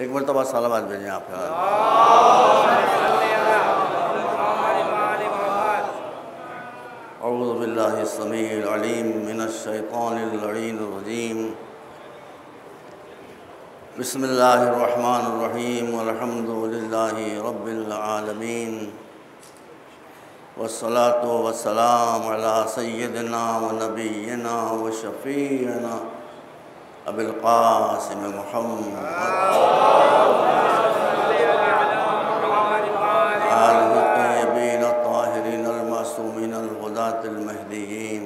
एक मरतबा सलाबाद भेजें आप अऊज़बिल्लिसमीम मिनशैतानरजीम बसमीम अलहमदिल्लाहि रब्बिल आलमीन। वसलात वसलाम अला सय्यदना व नबीना व शफ़ीना अबिल क़ासिम मुहम्मद आलबीन ताहरीन अलमासूमिन अलहुदात अलमहदीन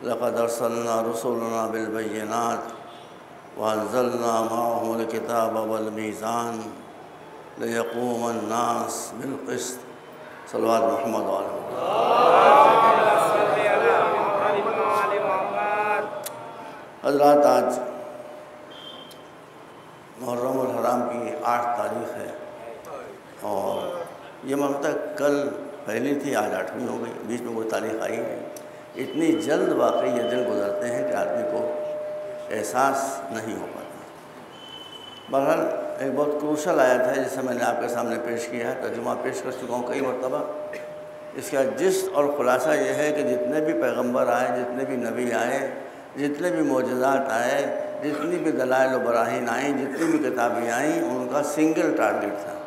लक़द अरसलना रसूलना बिलबैनात वज़लना माहुल किताब वलमीज़ान लयकूम नास बिलकस्त सलवाद महमद हजरात आज मुहर्रम हराम की आठ तारीख है और ये ममता कल पहली थी आज आठवीं हो गई बीच में कोई तारीख आई है इतनी जल्द वाकई ये दिन गुजरते हैं कि आदमी को एहसास नहीं हो पाता। बहरहाल, एक बहुत क्रूशल आया था जिसे मैंने आपके सामने पेश किया है, तर्जुमा पेश कर चुका हूँ कई मरतबा। इसका जिस और ख़ुलासा यह है कि जितने भी पैगंबर आए, जितने भी नबी आए, जितने भी मोजात आए, जितनी भी दलाइल बराहीन आई जितनी भी किताबें आई, उनका सिंगल टारगेट था।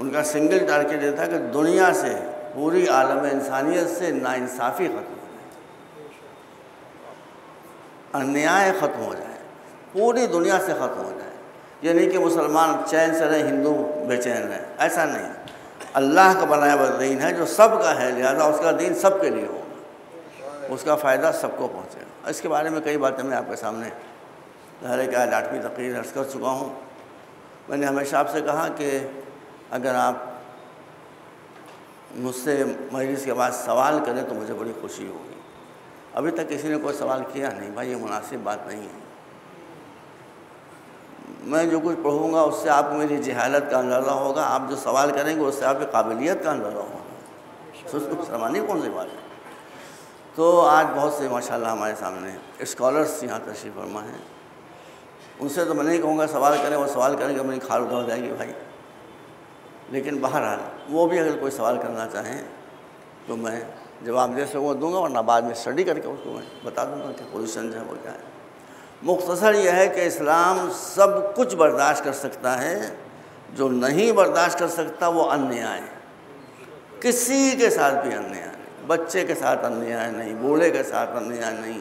उनका सिंगल टारगेट ये था कि दुनिया से पूरी आलम इंसानियत से नाइंसाफ़ी ख़त्म हो जाए। अन्याय ख़त्म हो जाए। पूरी दुनिया से ख़त्म हो जाए। ये नहीं कि मुसलमान चैन से रहें, हिंदू बेचैन रहें। ऐसा नहीं। अल्लाह का बनाया हुआ दीन है जो सबका है, लिहाजा उसका दीन सब के लिए होगा। उसका फ़ायदा सबको पहुँचेगा। इसके बारे में कई बातें मैं आपके सामने ज़ाहिर के आज आठवीं तकरीर अर्ज़ कर चुका हूँ। मैंने हमेशा आपसे कहा कि अगर आप मुझसे मजलिस के बाद सवाल करें तो मुझे बड़ी खुशी होगी। अभी तक किसी ने कोई सवाल किया नहीं, भाई ये मुनासिब बात नहीं है। मैं जो कुछ पढ़ूँगा उससे आपको मेरी जहालत का अंदाज़ा होगा, आप जो सवाल करेंगे उससे आपकी काबिलियत का अंदाज़ा होगा। उसको शर्मानी कौन सी बात है? तो आज बहुत से, माशाल्लाह, हमारे सामने स्कॉलर्स यहाँ तशरीफ़ फरमा हैं। उनसे तो मैं नहीं कहूँगा सवाल करें, वो सवाल करेंगे, मेरी खाल उठा हो जाएगी, भाई। लेकिन बहरहाल, वो भी अगर कोई सवाल करना चाहें तो मैं जवाब दे सकूँ दूँगा, वरना बाद में स्टडी करके उसको मैं बता दूँगा कि पोजिशन जो है वो क्या है। मुख्तसर यह है कि इस्लाम सब कुछ बर्दाश्त कर सकता है, जो नहीं बर्दाश्त कर सकता वो अन्याय किसी के साथ भी अन्याय बच्चे के साथ अन्याय नहीं, बूढ़े के साथ अन्याय नहीं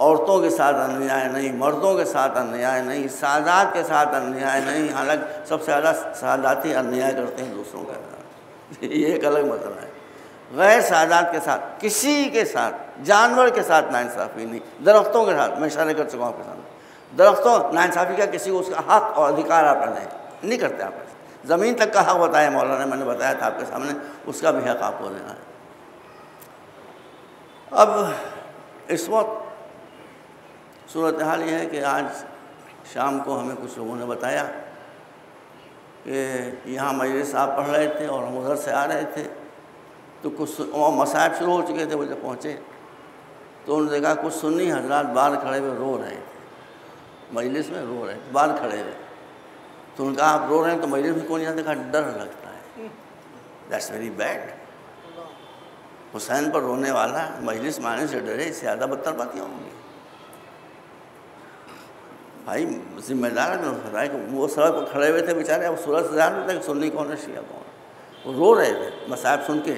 औरतों के साथ अन्याय नहीं, मर्दों के साथ अन्याय नहीं, सादात के साथ अन्याय नहीं, हालाँकि सबसे ज़्यादा सादाती अन्याय करते हैं दूसरों के साथ। ये एक अलग मसला है। गैर सादात के साथ, किसी के साथ, जानवर के साथ नाइंसाफ़ी नहीं, दरख्तों के साथ, मैं इशारे कर चुका हूँ आपके सामने। दरख्तों, नाइंसाफ़ी का किसी को उसका हक और अधिकार आप नहीं नहीं करते आप। ज़मीन तक का हक बताया मौलाना, मैंने बताया था आपके सामने, उसका भी हक आपको देना है। अब इस वक्त सूरत हाल ये है कि आज शाम को हमें कुछ लोगों ने बताया कि यहाँ मजलिस आप पढ़ रहे थे और हम उधर से आ रहे थे। तो कुछ वहाँ मसायब शुरू हो चुके थे, वो जब पहुँचे तो उन्होंने देखा कुछ सुन्नी हजरात बाहर खड़े हुए रो रहे थे। मजलिस में रो रहे थे, बाहर खड़े हुए। तो उनका आप रो रहे हैं तो मजलिस में कौन जाता डर लगता है। दैट्स वेरी बैड हुसैन पर रोने वाला मजलिस माने से डरे इससे ज़्यादा बदतर बातें होंगी। भाई जिम्मेदार में बताया कि वो सड़क पर खड़े हुए थे बेचारे अब सूरज से जान था कि सुन्नी कौन है शिया कौन? वो रो रहे थे मसाहब सुन के।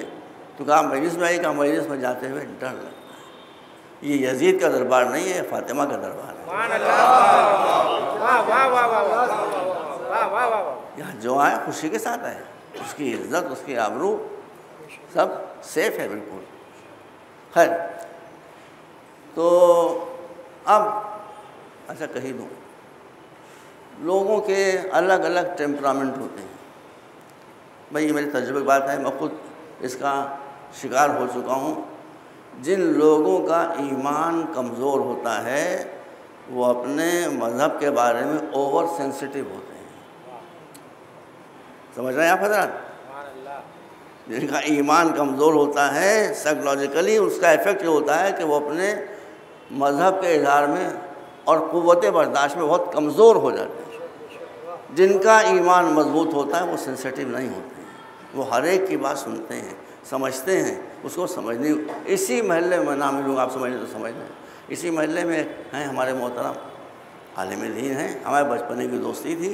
तो कहा मजलिस में आई कहा मजलिस में जाते हुए डर लगता है। ये यजीद का दरबार नहीं है फातिमा का दरबार है। यहाँ जो आए खुशी के साथ आए। उसकी इज़्ज़त उसकी आबरू सब सेफ़ है बिल्कुल। खैर तो अब अच्छा कही दूँ। लोगों के अलग अलग टेम्परामेंट होते हैं। भाई ये मेरे तजुर्बे की बात है मैं खुद इसका शिकार हो चुका हूँ। जिन लोगों का ईमान कमज़ोर होता है वो अपने मज़हब के बारे में ओवर सेंसिटिव होते हैं। समझ रहे हैं आप हज़रत? जिनका ईमान कमज़ोर होता है साइकोलॉजिकली उसका इफ़ेक्ट ये होता है कि वो अपने मज़हब के इजहार में और क़वत बर्दाश्त में बहुत कमज़ोर हो जाते हैं। जिनका ईमान मज़बूत होता है, वो सेंसिटिव नहीं होते हैं। वो हर एक की बात सुनते हैं, समझते हैं, उसको समझने इसी महल्ले में नाम मिलूँगा आप समझ तो समझ लें इसी महल्ले में हैं हमारे मोहतरम। आलम दीन हैं, हमारे बचपने की दोस्ती थी।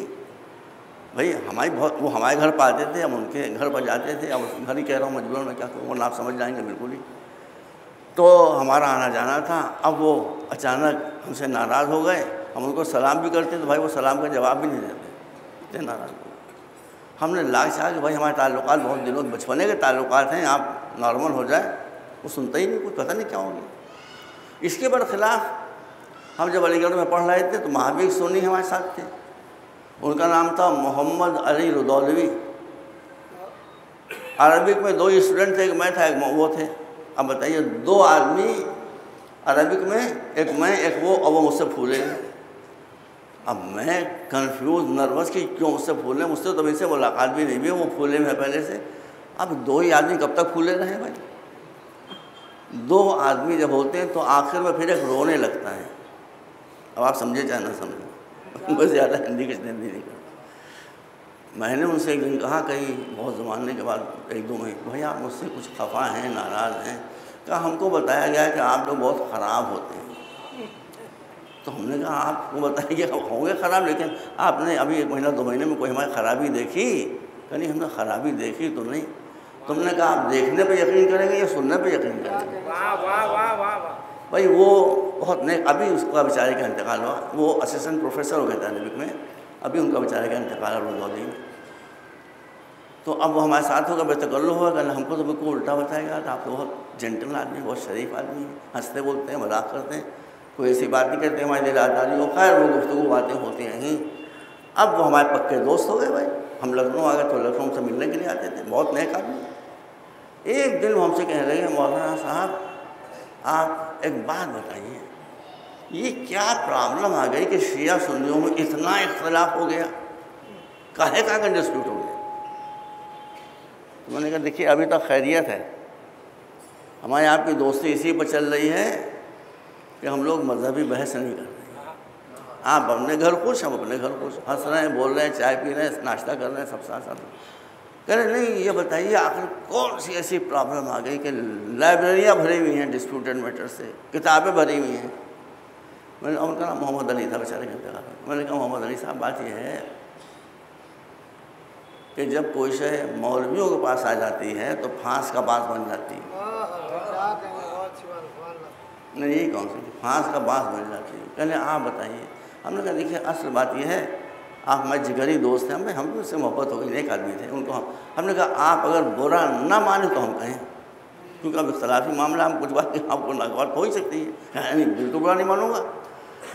भाई, हमारी बहुत, वो हमारे घर पर आते थे, हम उनके घर पर जाते थे। अब घर ही कह रहा हूँ मजबूर में क्या करूँ? आप समझ जाएँगे बिल्कुल ही। तो हमारा आना जाना था। अब वो अचानक हमसे नाराज़ हो गए। हम उनको सलाम भी करते तो भाई वो सलाम का जवाब भी नहीं देते। इतने नाराज़ हो हमने लाख चाहा कि भाई हमारे ताल्लुक बहुत दिनों बचपने के ताल्लुक हैं, आप नॉर्मल हो जाए, वो सुनते ही नहीं, कुछ पता नहीं क्या हो गया इसके बरखिलाफ़ हम जब अलीगढ़ में पढ़ रहे थे तो महावीर सोनी हमारे साथ थे। उनका नाम था मोहम्मद अली रुदौलवी। अरबिक में दो स्टूडेंट थे, एक मैं था, एक वो थे। अब बताइए, दो आदमी अरबिक में, एक मैं, एक वो, अब वो मुझसे फूले। अब मैं कंफ्यूज नर्वस कि क्यों मुझसे फूले? मुझसे तो इनसे मुलाकात भी नहीं हुई, वो फूले में पहले से। अब दो ही आदमी कब तक फूले रहे भाई? दो आदमी जब होते हैं तो आखिर में फिर एक रोने लगता है। अब आप समझे चाहे ना समझे। बस ज़्यादा हिंदी की हिंदी नहीं करता मैंने उनसे एक दिन कहा कहीं बहुत ज़माने के बाद एक दो महीने भाई आप मुझसे कुछ खफा हैं नाराज़ हैं? कहा हमको बताया गया है कि आप लोग बहुत ख़राब होते हैं। तो हमने कहा आपको बताइए होंगे ख़राब लेकिन आपने अभी एक महीना दो महीने में कोई हमारी ख़राबी देखी? कहीं हमने ख़राबी देखी तो नहीं। तुमने कहा आप देखने पर यकीन करेंगे या सुनने पर यकीन करेंगे? भाई वो बहुत नहीं अभी उसका बेचारे का इंतकाल हुआ। वो असिस्टेंट प्रोफेसर हो गए थे में। अभी उनका बेचारे का इंतकाल हुआ रोजौदी में तो अब वो हमारे साथ होगा बेतकल्लु होगा कल हमको तो बिल्कुल उल्टा बताएगा तो आप तो बहुत जेंटल आदमी बहुत शरीफ आदमी हँसते बोलते हैं, मज़ाक करते हैं, कोई ऐसी बात नहीं करते, हमारी दिलादारी हो खैर वो गुफ्तु बातें होती हैं अब वो हमारे पक्के दोस्त हो गए भाई। हम लखनऊ आ गए तो लखनऊ से मिलने के लिए आते थे, बहुत नए आदमी। एक दिन वो हमसे कहने लगे, मौलाना साहब, आप एक बात बताइए ये क्या प्रॉब्लम आ गई कि शिया सुन्नियों में इतना इख्तलाफ हो गया? काहे का डिस्प्यूट हो गया? तो मैंने कहा, देखिए, अभी तक खैरियत है। हमारे आपकी दोस्ती इसी पर चल रही है कि हम लोग मजहबी बहस नहीं कर रहे आप अपने घर खुश, हम अपने घर खुश। हंस रहे हैं, बोल रहे हैं, चाय पी रहे हैं, नाश्ता कर रहे हैं, सब साथ साथ। कह रहे, नहीं, ये बताइए, आखिर कौन सी ऐसी प्रॉब्लम आ गई कि लाइब्रेरियाँ भरी हुई हैं डिस्प्यूटेड मैटर से? किताबें भरी हुई हैं। मैंने उनका नाम मोहम्मद अली था, बेचारे का मैंने कहा, मोहम्मद अली साहब, बात यह है कि जब कोई शय मौलवियों के पास आ जाती है तो फांस का बात बन जाती है। नहीं, यही कौन सी? फांस का बाँस बन जाती है। पहले आप बताइए। हमने कहा, देखिए, असल बात यह है, आप हमारे जिगरी दोस्त हैं, हमें हम भी उससे मोहब्बत हो गई एक आदमी थे, उनको हम, हमने कहा, आप अगर बुरा ना माने तो हम कहें। क्योंकि अब इख्तलाफी मामला, हम कुछ बात आपको नागवार हो ही सकती है। नहीं, बिल्कुल बुरा नहीं मानूँगा।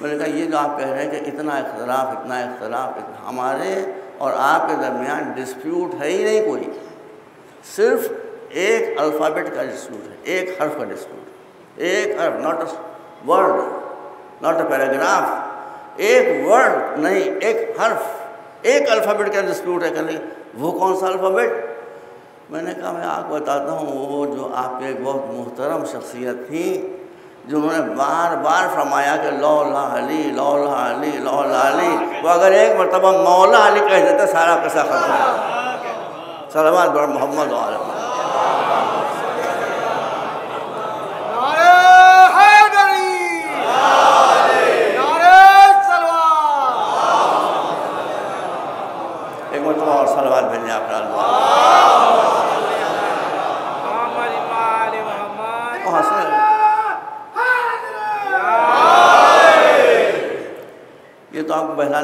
मैंने कहा, ये जो आप कह रहे हैं कि इतना इख्तलाफ इतना इख्तलाफ हमारे और आपके दरमियान डिस्प्यूट है ही नहीं कोई। सिर्फ़ एक अल्फ़ाबेट का डिस्प्यूट है, एक हर्फ का डिस्प्यूट एक हर्फ not a word not a paragraph एक वर्ड नहीं, एक हर्फ एक अल्फ़ाबेट का डिस्प्यूट है। कहने वो कौन सा अल्फ़ाबेट मैंने कहा, मैं आपको बताता हूँ, वो जो आपके एक बहुत मोहतरम शख्सियत थी जिन्होंने बार बार फरमाया कि लौला अली लौला अली लौला अली। वो अगर एक मरतबा मौला अली कह देते सारा पैसा खत्म हो सलमान मोहम्मद वाले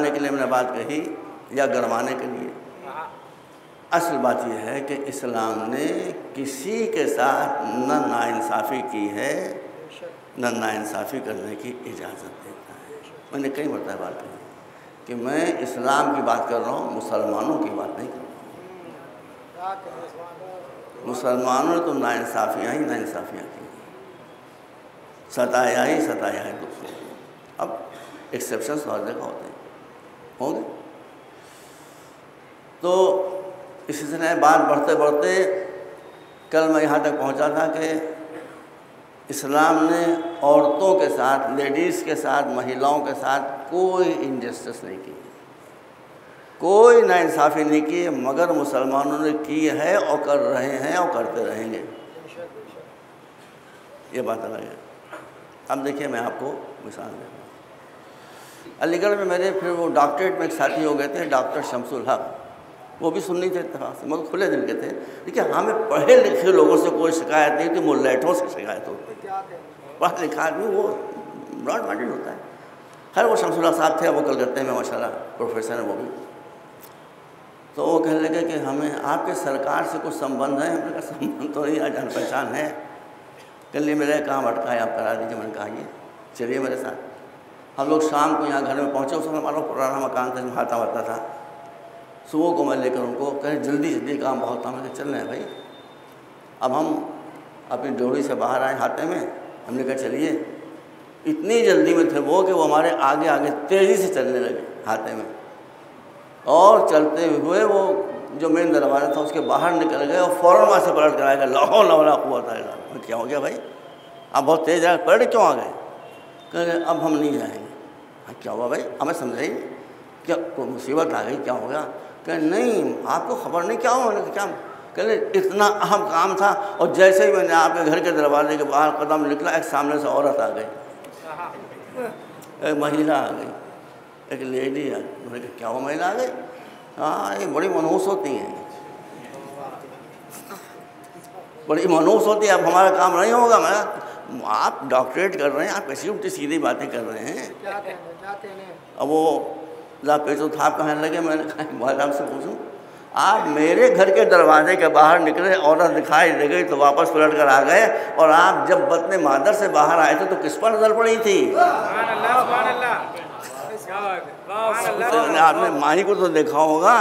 बहलाने के लिए मैंने बात कही या गड़वाने के लिए। असल बात यह है कि इस्लाम ने किसी के साथ न नाइंसाफ़ी की है न नाइंसाफ़ी करने की इजाज़त देता है। मैंने कई मरतबा बात कही कि मैं इस्लाम की बात कर रहा हूँ मुसलमानों की बात नहीं कर रहा हूँ। मुसलमानों ने तो नाइंसाफ़ियाँ ही नाइंसाफ़ियाँ की। सताया ही सताया है दूसरों को। अब एक्सेप्शन हर जगह होते हैं। होंगे। तो इसी तरह बात बढ़ते बढ़ते कल मैं यहाँ तक पहुँचा था कि इस्लाम ने औरतों के साथ, लेडीज़ के साथ, महिलाओं के साथ कोई इनजस्टिस नहीं की। कोई नाइंसाफ़ी नहीं की, मगर मुसलमानों ने की है और कर रहे हैं और करते रहेंगे। ये बात अलग है। अब देखिए मैं आपको मिसाल दे अलीगढ़ में मेरे फिर वो डॉक्टरेट में एक साथी हो गए थे डॉक्टर शमसुल हक। वो भी सुननी थे से मगर खुले दिल के थे। देखिए हमें पढ़े लिखे लोगों से कोई शिकायत नहीं थी मुल्लैठों से शिकायत होती पढ़ा लिखा आदमी वो ब्रॉड माइंडेड होता है। खैर वो शमसुल्ला साहब थे वो कलकत्ते में माशाल्लाह प्रोफेसर हैं वो भी। तो वो कहने लगे कि हमें आपके सरकार से कुछ संबंध है? हमने कहा संबंध तो नहीं जान पहचान है। कल लिए मेरा काम अटका है आप करा दीजिए मैंने कहा ये चलिए मेरे साथ। हम लोग शाम को यहाँ घर में पहुँचे, उस समय हमारा पुराना मकान था हाथा वाता था। सुबह को मैं लेकर उनको कहें, जल्दी जल्दी काम बहुत था। मैंने चल रहे हैं भाई। अब हम अपनी डोरी से बाहर आए हाथे में। हमने कहा, चलिए। इतनी जल्दी में थे वो कि वो हमारे आगे आगे तेज़ी से चलने लगे हाथे में। और चलते हुए वो जो मेन दरवाज़ा था, उसके बाहर निकल गए और फ़ौरन वहाँ से पलट कर आएगा लाहौर लवला हुआ था क्या हो गया भाई? आप बहुत तेज़ आए, पलट क्यों आ गए? कह अब हम नहीं जाएँगे। क्या हुआ भाई? हमें समझाइए क्या कोई मुसीबत आ गई? क्या हो गया कह, नहीं, आपको खबर नहीं, क्या हुआ? क्या? कह, इतना अहम काम था और जैसे ही मैंने आपके घर के दरवाजे के बाहर कदम निकला, एक सामने से औरत आ गई। एक महिला आ गई, एक लेडी आ गई। मैंने क्या वो महिला आ गई? हाँ ये बड़ी मनहूस होती हैं। बड़ी मनहूस होती है, अब हमारा काम नहीं होगा, मैं आप डॉक्टरेट कर रहे हैं आप कैसी उल्टी सीधी बातें कर रहे हैं। अब वो ला पेचो था कहने लगे मैंने कहा महाराज से पूछूँ आप मेरे घर के दरवाजे के बाहर निकले औरत दिखाई दे गई तो वापस पलट कर आ गए और आप जब बतने मादर से बाहर आए थे तो किस पर नज़र पड़ी थी? आपने माही को तो देखा होगा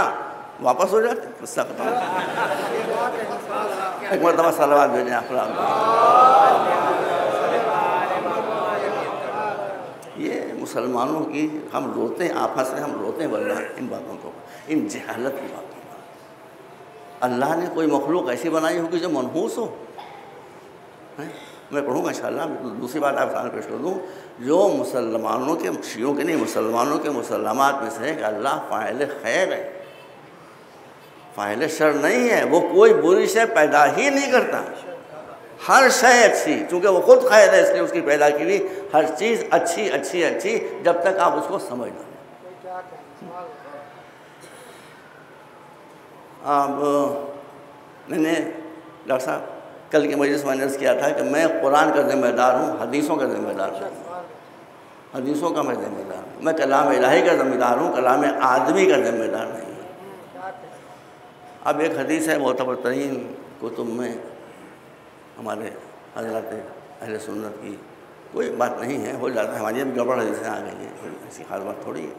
वापस हो जाते खत्म एक मरतबा भेजें आप ये मुसलमानों की हम रोते हैं, आपस में हम रोते हैं वल्ला इन बातों को। इन जहालत की बातों को। अल्लाह ने कोई मखलूक ऐसी बनाई होगी जो मनहूस हो? है? मैं पढ़ूँगा इंशाल्लाह दूसरी बात आप सामने पेश कर दूँ। जो मुसलमानों के शियों के नहीं, मुसलमानों के मुसलमात में से है कि अल्लाह फ़ाइल खैर है। फ़ाइल शर नहीं है, वो कोई बुरी शय पैदा ही नहीं करता। हर शय अच्छी, चूँकि वो खुद खैर है, इसलिए उसकी पैदा की हुई हर चीज़ अच्छी अच्छी अच्छी, जब तक आप उसको समझ लो। अब, मैंने डॉक्टर साहब, कल के मजलिस में अर्ज़ किया था कि मैं कुरान का ज़िम्मेदार हूँ, हदीसों का ज़िम्मेदार हूँ। हदीसों का मैं ज़िम्मेदार हूँ। मैं कलाम इलाही का ज़िम्मेदार हूँ, कलाम आदमी का ज़िम्मेदार नहीं अब एक हदीस है मोतबर तरीन, कुतुब में हमारे हज़रत अहल सुन्नत की कोई बात नहीं है, हो जाता है, हमारी अब गड़बड़ हदीसें आ गई हैं ऐसी खास बात थोड़ी है।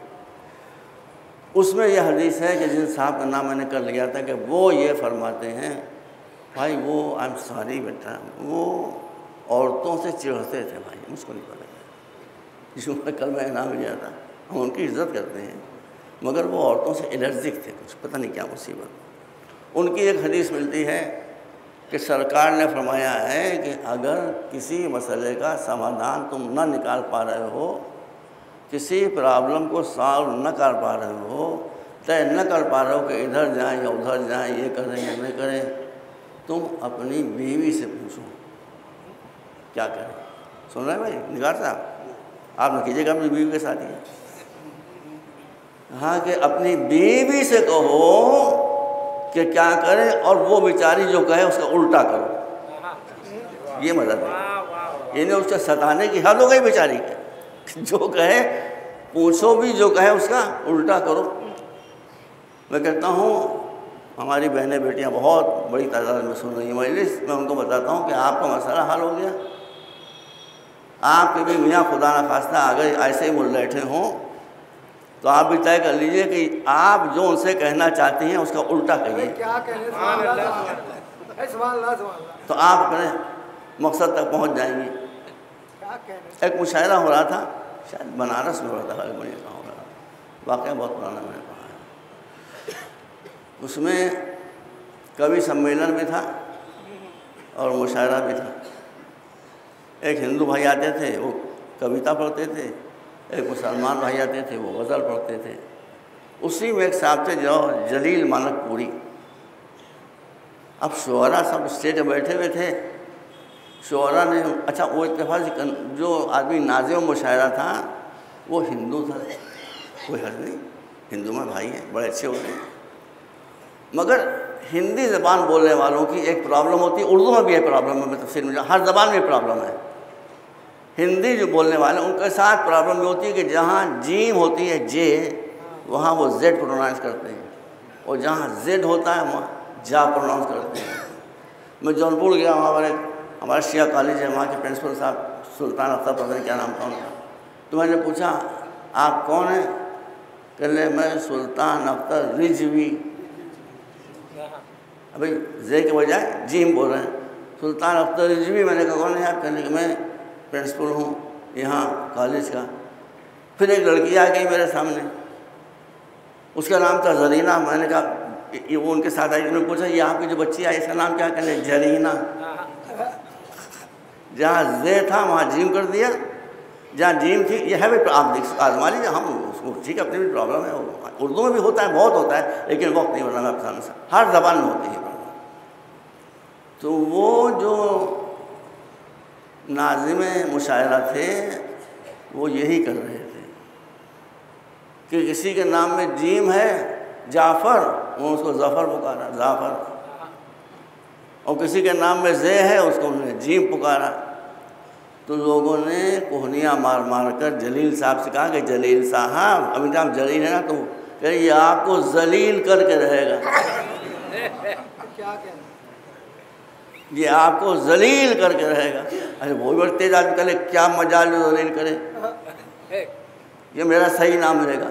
उसमें यह हदीस है कि जिन साहब का नाम मैंने कर लिया था कि वो ये फरमाते हैं, भाई वो आई एम सॉरी बेटा, वो औरतों से चिढ़ते थे भाई, मुझको नहीं पता जिसमें कल मैं इनाम लिया था, हम उनकी इज़्ज़त करते हैं, मगर वो औरतों से एलर्जिक थे, कुछ पता नहीं क्या मुसीबत। उनकी एक हदीस मिलती है कि सरकार ने फरमाया है कि अगर किसी मसले का समाधान तुम न निकाल पा रहे हो, किसी प्रॉब्लम को सॉल्व न कर पा रहे हो, तय न कर पा रहे हो कि इधर जाएँ या उधर जाएँ, ये करें या नहीं करें, तुम अपनी बीवी से पूछो। क्या करें? सुन रहे भाई? निगार साहब आप? न कीजिएगा अपनी बीवी के साथ ही। हाँ कि अपनी बीवी से कहो कि क्या करें और वो बेचारी जो कहे उसका उल्टा करो। ये मदद है इन्हें उससे सताने की हद हो गई बेचारी के। जो कहे, पूछो भी जो कहे उसका उल्टा करो। मैं कहता हूँ, हमारी बहनें बेटियाँ बहुत बड़ी तादाद में सुन रही हैं मजलिस। मैं उनको बताता हूँ कि आपका मसला हल हो गया। आपके भी मियाँ खुदा न खास्ता अगर ऐसे ही बैठे हों। तो आप भी तय कर लीजिए कि आप जो उनसे कहना चाहते हैं उसका उल्टा कहिए। तो आप अपने मकसद तक पहुँच जाएँगे। एक मुशायरा हो रहा था शायद बनारस में हो रहा था खाली का हो रहा था। वाक़ बहुत पुराना मैंने पढ़ा है। उसमें कवि सम्मेलन भी था और मुशायरा भी था। एक हिंदू भाई आते थे वो कविता पढ़ते थे। एक मुसलमान भाई आते थे, वो गज़ल पढ़ते थे। उसी में एक साहब थे जो जलील मानक पूरी। अब शोहरा सब स्टेज में बैठे हुए थे। शोहरा ने अच्छा वो इतफाक जो आदमी नाजिम मुशायरा था, वो हिंदू था। कोई हर्ज नहीं, हिंदू में भाई हैं, बड़े अच्छे होते हैं। मगर हिंदी ज़बान बोलने वालों की एक प्रॉब्लम होती है उर्दू में भी है प्रॉब्लम है, मैं तफसीर में हर ज़बान में प्रॉब्लम है। हिंदी जो बोलने वाले हैं, उनके साथ प्रॉब्लम ये होती है कि जहाँ जीम होती है, जे, वहाँ वो जेड प्रोनाउंस करते हैं। और जहाँ जेड होता है, वहाँ जा प्रोनाउंस करते हैं। मैं जौनपुर गया, वहाँ पर एक हमारा शिया कॉलेज है, वहाँ के प्रिंसिपल साहब, सुल्तान अख्तर, पता क्या नाम था उनका। तो मैंने पूछा, आप कौन हैं? कहने, मैं सुल्तान अख्तर रिजवी। अभी जे के बजाय जीम बोल रहे हैं। सुल्तान अख्तर रिजवी? मैंने कहा, कौन है आप कहने कि मैं प्रिंसिपल हूँ, यहाँ कॉलेज का। फिर एक लड़की आ गई मेरे सामने। उसका नाम था जरीना। मैंने कहा वो उनके साथ आई, उन्होंने पूछा ये आपकी जो बच्ची आई, इसका नाम क्या कहने जरीना। जहाँ जे था, वहाँ जीम कर दिया। जहाँ जीम थी यह है भी आप देख आजमा लीजिए, हम उसको, ठीक है, अपनी भी प्रॉब्लम है उर्दू में भी होता है, बहुत होता है, लेकिन वक्त नहीं पसंद से, हर जबान में होती है। तो वो जो नाजिम मुशायरा थे, वो यही कर रहे थे कि किसी के नाम में जीम है, जाफ़र, वो उसको जफ़र पुकारा, जाफ़र। और किसी के नाम में जे है, उसको उन्होंने जीम पुकारा। तो लोगों ने कोहनिया मार मार कर जलील साहब से कहा कि जलील साहब अभी नाम जलील है ना तो कह ये आपको जलील करके रहेगा। ये आपको जलील करके रहेगा। अरे वो बड़े तेज आदमी करे क्या मज़ा लो, जलील करे। ये मेरा सही नाम रहेगा।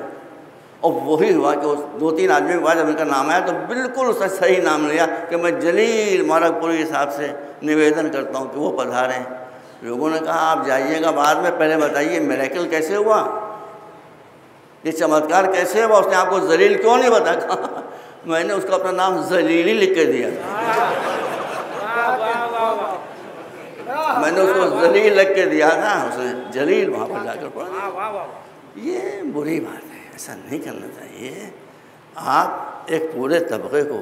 और वही हुआ कि उस दो तीन आदमी के बाद जब उनका नाम आया तो बिल्कुल उसका सही नाम लिया कि मैं जलील मारकपुरी के हिसाब से निवेदन करता हूँ कि वो पधारें। लोगों ने कहा, आप जाइएगा बाद में, पहले बताइए मेरेकल कैसे हुआ? ये चमत्कार कैसे हुआ? उसने आपको जलील क्यों नहीं बताया? मैंने उसको अपना नाम जलीली लिख के दिया मैंने उसको जलील लग के दिया था उसने जलील वहाँ पर जाकर पढ़ा ये बुरी बात है ऐसा नहीं करना चाहिए। आप एक पूरे तबके को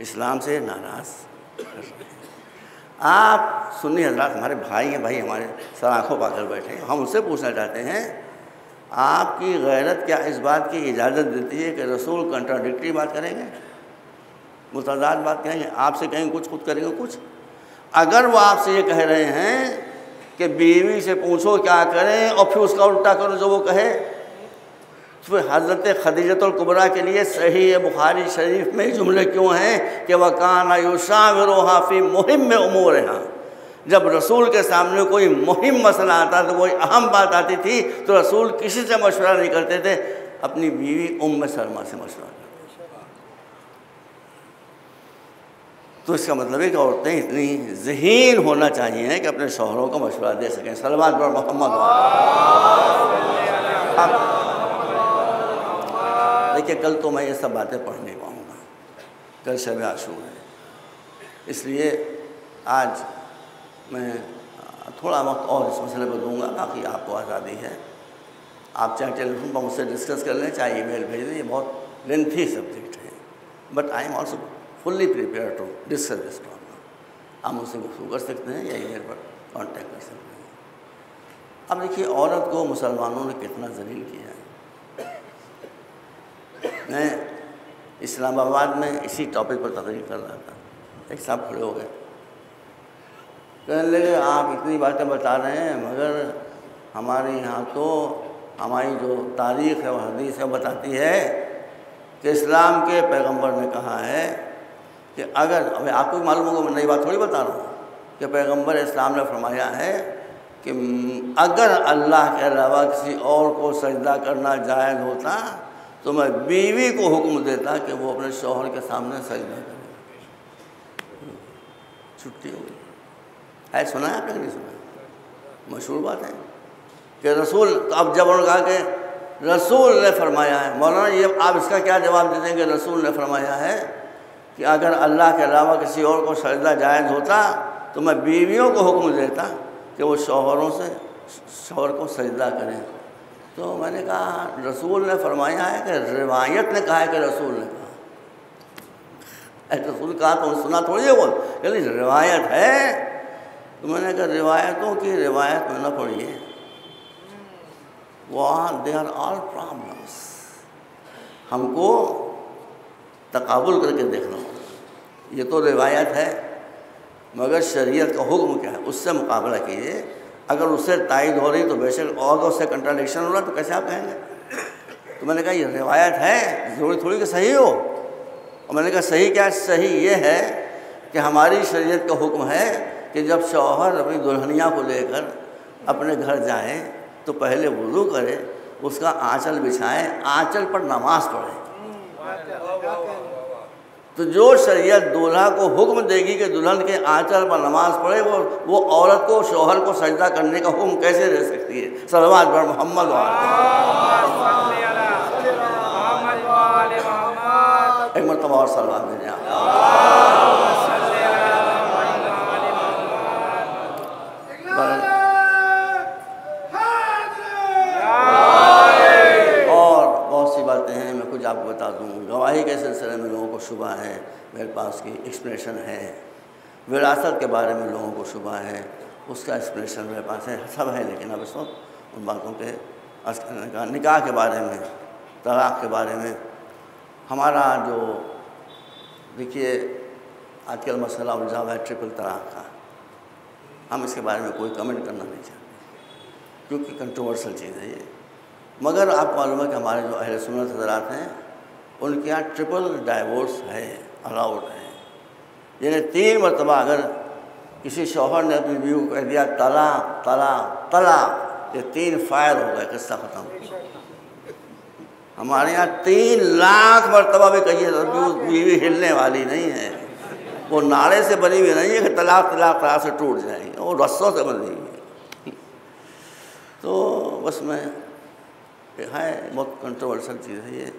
इस्लाम से नाराज़ कर रहे हैं। आप सुन्नी हजरात हमारे भाई हैं भाई हमारे सर आँखों पाकर बैठे हैं हम उससे पूछना चाहते हैं आपकी गैरत क्या इस बात की इजाज़त देती है कि रसूल कंट्राडिक्टरी बात करेंगे? मुतजाद बात कहेंगे, आपसे कहेंगे, कुछ खुद करेंगे, कुछ। अगर वो आपसे ये कह रहे हैं कि बीवी से पूछो क्या करें और फिर उसका उल्टा करो जो वो कहे तो हज़रत खदीजतुल्कुबरा के लिए सही बुखारी शरीफ में जुमले क्यों हैं कि वकान युशावरोहाफ़ी मुहिम में उमूर यहाँ जब रसूल के सामने कोई मुहिम मसला आता तो कोई अहम बात आती थी तो रसूल किसी से मशवरा नहीं करते थे। अपनी बीवी उम शर्मा से मशवरा। तो इसका मतलब है कि औरतें इतनी जहीन होना चाहिए कि अपने शोहरों को मशवरा दे सकें। सलमान पर मोहम्मद देखिए, कल तो मैं ये सब बातें पढ़ नहीं पाऊँगा कल शब आशू है। इसलिए आज मैं थोड़ा वक्त और इस मसले पर दूँगा बाकी आपको आज़ादी है। आप चाहे टेलीफोन पर मुझसे डिस्कस कर लें, चाहे ईमेल भेज दें, ये बहुत लेंथी सब्जेक्ट है। But I am also fully prepare to discuss this problem आप मुझसे गुफ्तू कर सकते हैं, या ईमेल पर कांटेक्ट कर सकते हैं। अब देखिए, औरत को मुसलमानों ने कितना जलील किया है। मैं इस्लामाबाद में इसी टॉपिक पर तकरीर कर रहा था। एक साहब खड़े हो गए। कहने लगे, आप इतनी बातें बता रहे हैं, मगर हमारे यहाँ तो हमारी जो तारीख़ है वह हदीस है बताती है कि इस्लाम के पैगंबर ने कहा है कि अगर अभी आपको भी मालूम होगा, मैं नई बात थोड़ी बता रहा हूँ कि पैगंबर इस्लाम ने फरमाया है कि अगर अल्लाह के अलावा किसी और को सजदा करना जायज़ होता तो मैं बीवी को हुक्म देता कि वो अपने शोहर के सामने सजदा करे। छुट्टी हो गई। है, सुना है आपने नहीं सुना? मशहूर बात है कि रसूल तो अब जब उन्होंने कहा कि रसूल ने फरमाया है, मौलाना ये आप इसका क्या जवाब दे देंगे? रसूल ने फरमाया है कि अगर अल्लाह के अलावा किसी और को सजदा जायज़ होता तो मैं बीवियों को हुक्म देता कि वो शोहरों से, शोहर को सजदा करें। तो मैंने कहा, रसूल ने फरमाया है कि रिवायत ने कहा है कि रसूल ने कहा। रसूल कहा तो सुना थोड़ी है बोल कहली रिवायत है? तो मैंने कहा, रिवायतों की रिवायत में न पढ़िए। वहाँ दे आर ऑल प्रॉब्लम्स हमको तकाबुल करके देखना। ये तो रिवायत है, मगर शरीयत का हुक्म क्या है? उससे मुकाबला कीजिए। अगर उससे तायद हो रही तो बेशक और उससे कंट्राडिक्शन हो रहा तो कैसे आप कहेंगे? तो मैंने कहा, ये रिवायत है, ज़रूरी थोड़ी कि सही हो। और मैंने कहा, सही क्या? सही ये है कि हमारी शरीयत का हुक्म है कि जब शौहर अपनी दुल्हनिया को लेकर अपने घर जाए तो पहले वज़ू करे, उसका आँचल बिछाएँ, आँचल पर नमाज़ पढ़े। तो जो शरीयत दूल्हा को हुक्म देगी कि दुल्हन के आंचल पर नमाज़ पढ़े वो वो औरत को शोहर को सजदा करने का हुक्म कैसे दे सकती है? सलमान पर मोहम्मद एक मरतबा और सलवार देने और बहुत सी बातें हैं मैं कुछ आपको बता गवाही के सिलसिले में लोगों को शुबा है, मेरे पास की एक्सप्लेनेशन है। विरासत के बारे में लोगों को शुबा है, उसका एक्सप्लेनेशन मेरे पास है, सब है, लेकिन अब इस वक्त उन बातों के निकाह के बारे में, तलाक़ के बारे में, हमारा जो, देखिए, आजकल मसला उलझा हुआ है ट्रिपल तलाक़ का। हम इसके बारे में कोई कमेंट करना नहीं चाहते, क्योंकि कंट्रोवर्सल चीज़ है ये। मगर आपको मालूम है कि हमारे जो अहल सुनत हजरात हैं उनके यहाँ ट्रिपल डाइवोर्स है अलाउड है। यानी तीन मरतबा अगर किसी शोहर ने अपनी बीवी को कह दिया, तला तला तला, ये तीन फायर हो गए, किस्सा ख़त्म। हमारे यहाँ तीन लाख मरतबा भी कहिए तो बीवी हिलने वाली नहीं है। वो नाड़े से बनी हुई नहीं है कि तलाक तलाक तलाक से टूट जाएँगे वो रस्सों से बनी हुई है। तो बस मैं है बहुत कंट्रोवर्सल चीज़ है ये।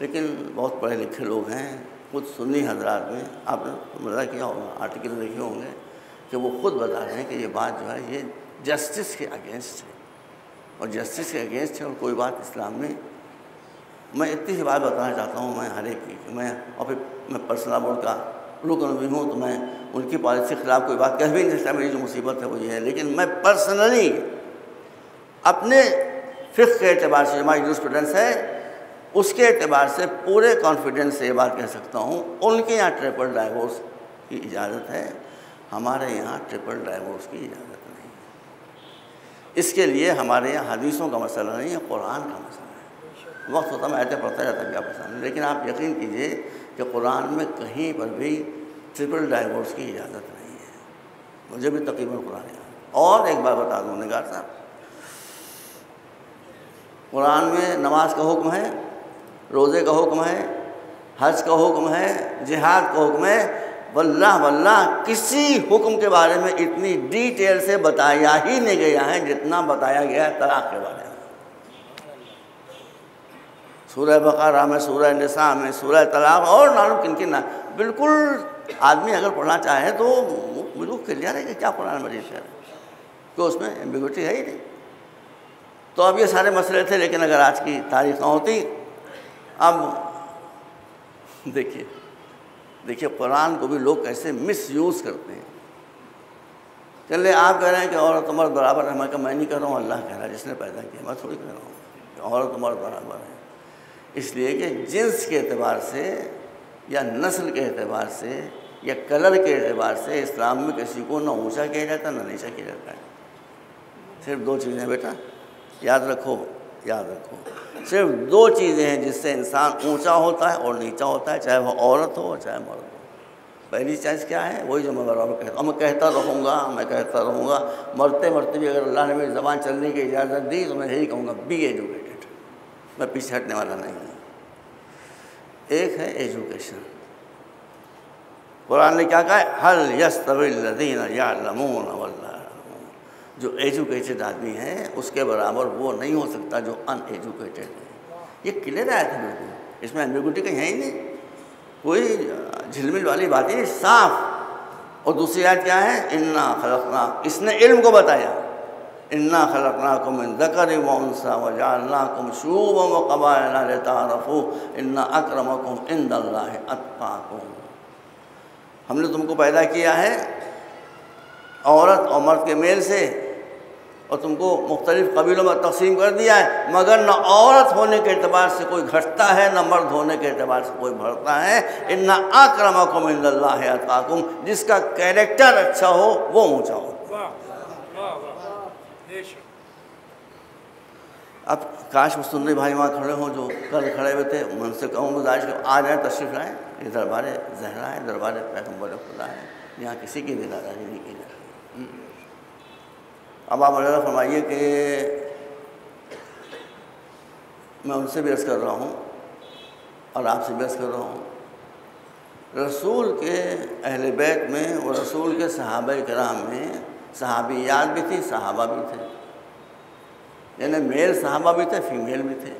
लेकिन बहुत पढ़े लिखे लोग हैं कुछ सुन्नी हजरात में। आपने मज़ा किया होगा, आर्टिकल देखे होंगे कि वो खुद बता रहे हैं कि ये बात जो है, ये जस्टिस के अगेंस्ट है। और जस्टिस के अगेंस्ट है और कोई बात इस्लाम में, मैं इतनी सी बात बताना चाहता हूँ मैं हर एक की मैं और फिर मैं पर्सनल बोर्ड का रुकन भी हूँ तो मैं उनकी पॉलिसी के खिलाफ कोई बात कह भी नहीं सकता, मेरी जो मुसीबत है वो ये है। लेकिन मैं पर्सनली अपने फ़िक्र के अतबार से हमारी जो स्टूडेंट्स है उसके अतबार से पूरे कॉन्फिडेंस से ये बात कह सकता हूँ, उनके यहाँ ट्रिपल डाइवोर्स की इजाज़त है। हमारे यहाँ ट्रिपल डाइवोर्स की इजाज़त नहीं है। इसके लिए हमारे यहाँ हदीसों का मसला नहीं है, कुरान का मसला है। वक्त होता मैं ऐसे पढ़ता जाता क्या पसंद लेकिन आप यकीन कीजिए कि कुरान में कहीं पर भी ट्रिपल डाइवोर्स की इजाज़त नहीं है। मुझे भी तकरीबन कुरान याद और एक बार बता दूँ, निगार साहब, कुरान में नमाज़ का हुक्म है रोज़े का हुक्म है, हज का हुक्म है, जिहाद का हुक्म है, वल्लाह वल्लाह, किसी हुक्म के बारे में इतनी डिटेल से बताया ही नहीं गया है जितना बताया गया है तलाक़ के बारे में। सूरह बकरा में, सूरह निसा में, सूरह तलाक़ और नालू किन किन बिल्कुल आदमी अगर पढ़ना चाहे तो बिल्कुल क्लियर है कि क्या कुरान मजीद है। तो उसमें एम्बिग्यूटी है ही नहीं। तो अब ये सारे मसले थे, लेकिन अगर आज की तारीख होती अब देखिए देखिए कुरान को भी लोग कैसे मिस यूज़ करते हैं। चले आप कह रहे हैं कि औरत मर्द बराबर है, मैं कहा, मैं नहीं कर रहा हूँ, अल्लाह कह रहा है, जिसने पैदा किया, मैं थोड़ी कह रहा हूँ औरत मर्द बराबर है। इसलिए कि जिन्स के अतबार से या नस्ल के अतबार से या कलर के अतबार से इस्लाम में किसी को ना ऊँचा किया जाता, ना नीचा किया जाता है। सिर्फ़ दो चीज़ें बेटा, याद रखो याद रखो। सिर्फ़ दो चीज़ें हैं जिससे इंसान ऊँचा होता है और नीचा होता है, चाहे वह औरत हो, चाहे मर्द हो। पहली चॉइस क्या है? वही जो मैं बराबर कहता हूँ। मैं कहता रहूँगा, मैं कहता रहूँगा, मरते मरते भी अगर अल्लाह ने मेरी ज़बान चलने की इजाज़त दी तो मैं यही कहूँगा बी एजुकेटेड मैं पीछे हटने वाला नहीं हूँ। एक है एजुकेशन कुरान ने क्या कहा हल यस तवीन या लमून वल्ला। जो एजुकेटेड आदमी है, उसके बराबर वो नहीं हो सकता जो अनएजुकेटेड है। ये क्लियर आया था बिल्कुल? इसमें एम्बिगुटी कहीं है ही नहीं। कोई झिलमिल वाली बात ही साफ़। और दूसरी आयत क्या है? इन्ना खलकना इसने इल्म को बताया। इन्ना खलकना कुम दकर वंसा व जालना कुम शूब व कबायला तारफू इन्ना अक्रमकुम इन अतपाकुम हमने तुमको पैदा किया है औरत और मर्द के मेल से। और तुमको मुख्तलिफ़ कबीलों में तकसीम कर दिया है मगर न औरत होने के अतबार से कोई घटता है न मर्द होने के अतबार से कोई बढ़ता है। इन न आक्रमकुम अताकुम जिसका कैरेक्टर अच्छा हो वो ऊँचा हो। अब काश वो सुनने भाई वहाँ खड़े हों जो कल खड़े हुए थे मन से कहूँ गुजारिश आ जाए तशरीफ़ लाएँ ये दरबार जहरा है दरबार पैगंबर खुदा है यहाँ किसी की भी दादाजी नहीं। की। अब आप मज़ा फरमाइए कि मैं उनसे भी कर रहा हूँ और आपसे भी कर रहा हूँ। रसूल के अहल बैत में और रसूल के सहाब कराम में सहाबियात भी थी, सहाबा भी थे। यानी मेल सहाबा भी थे, फीमेल भी थे।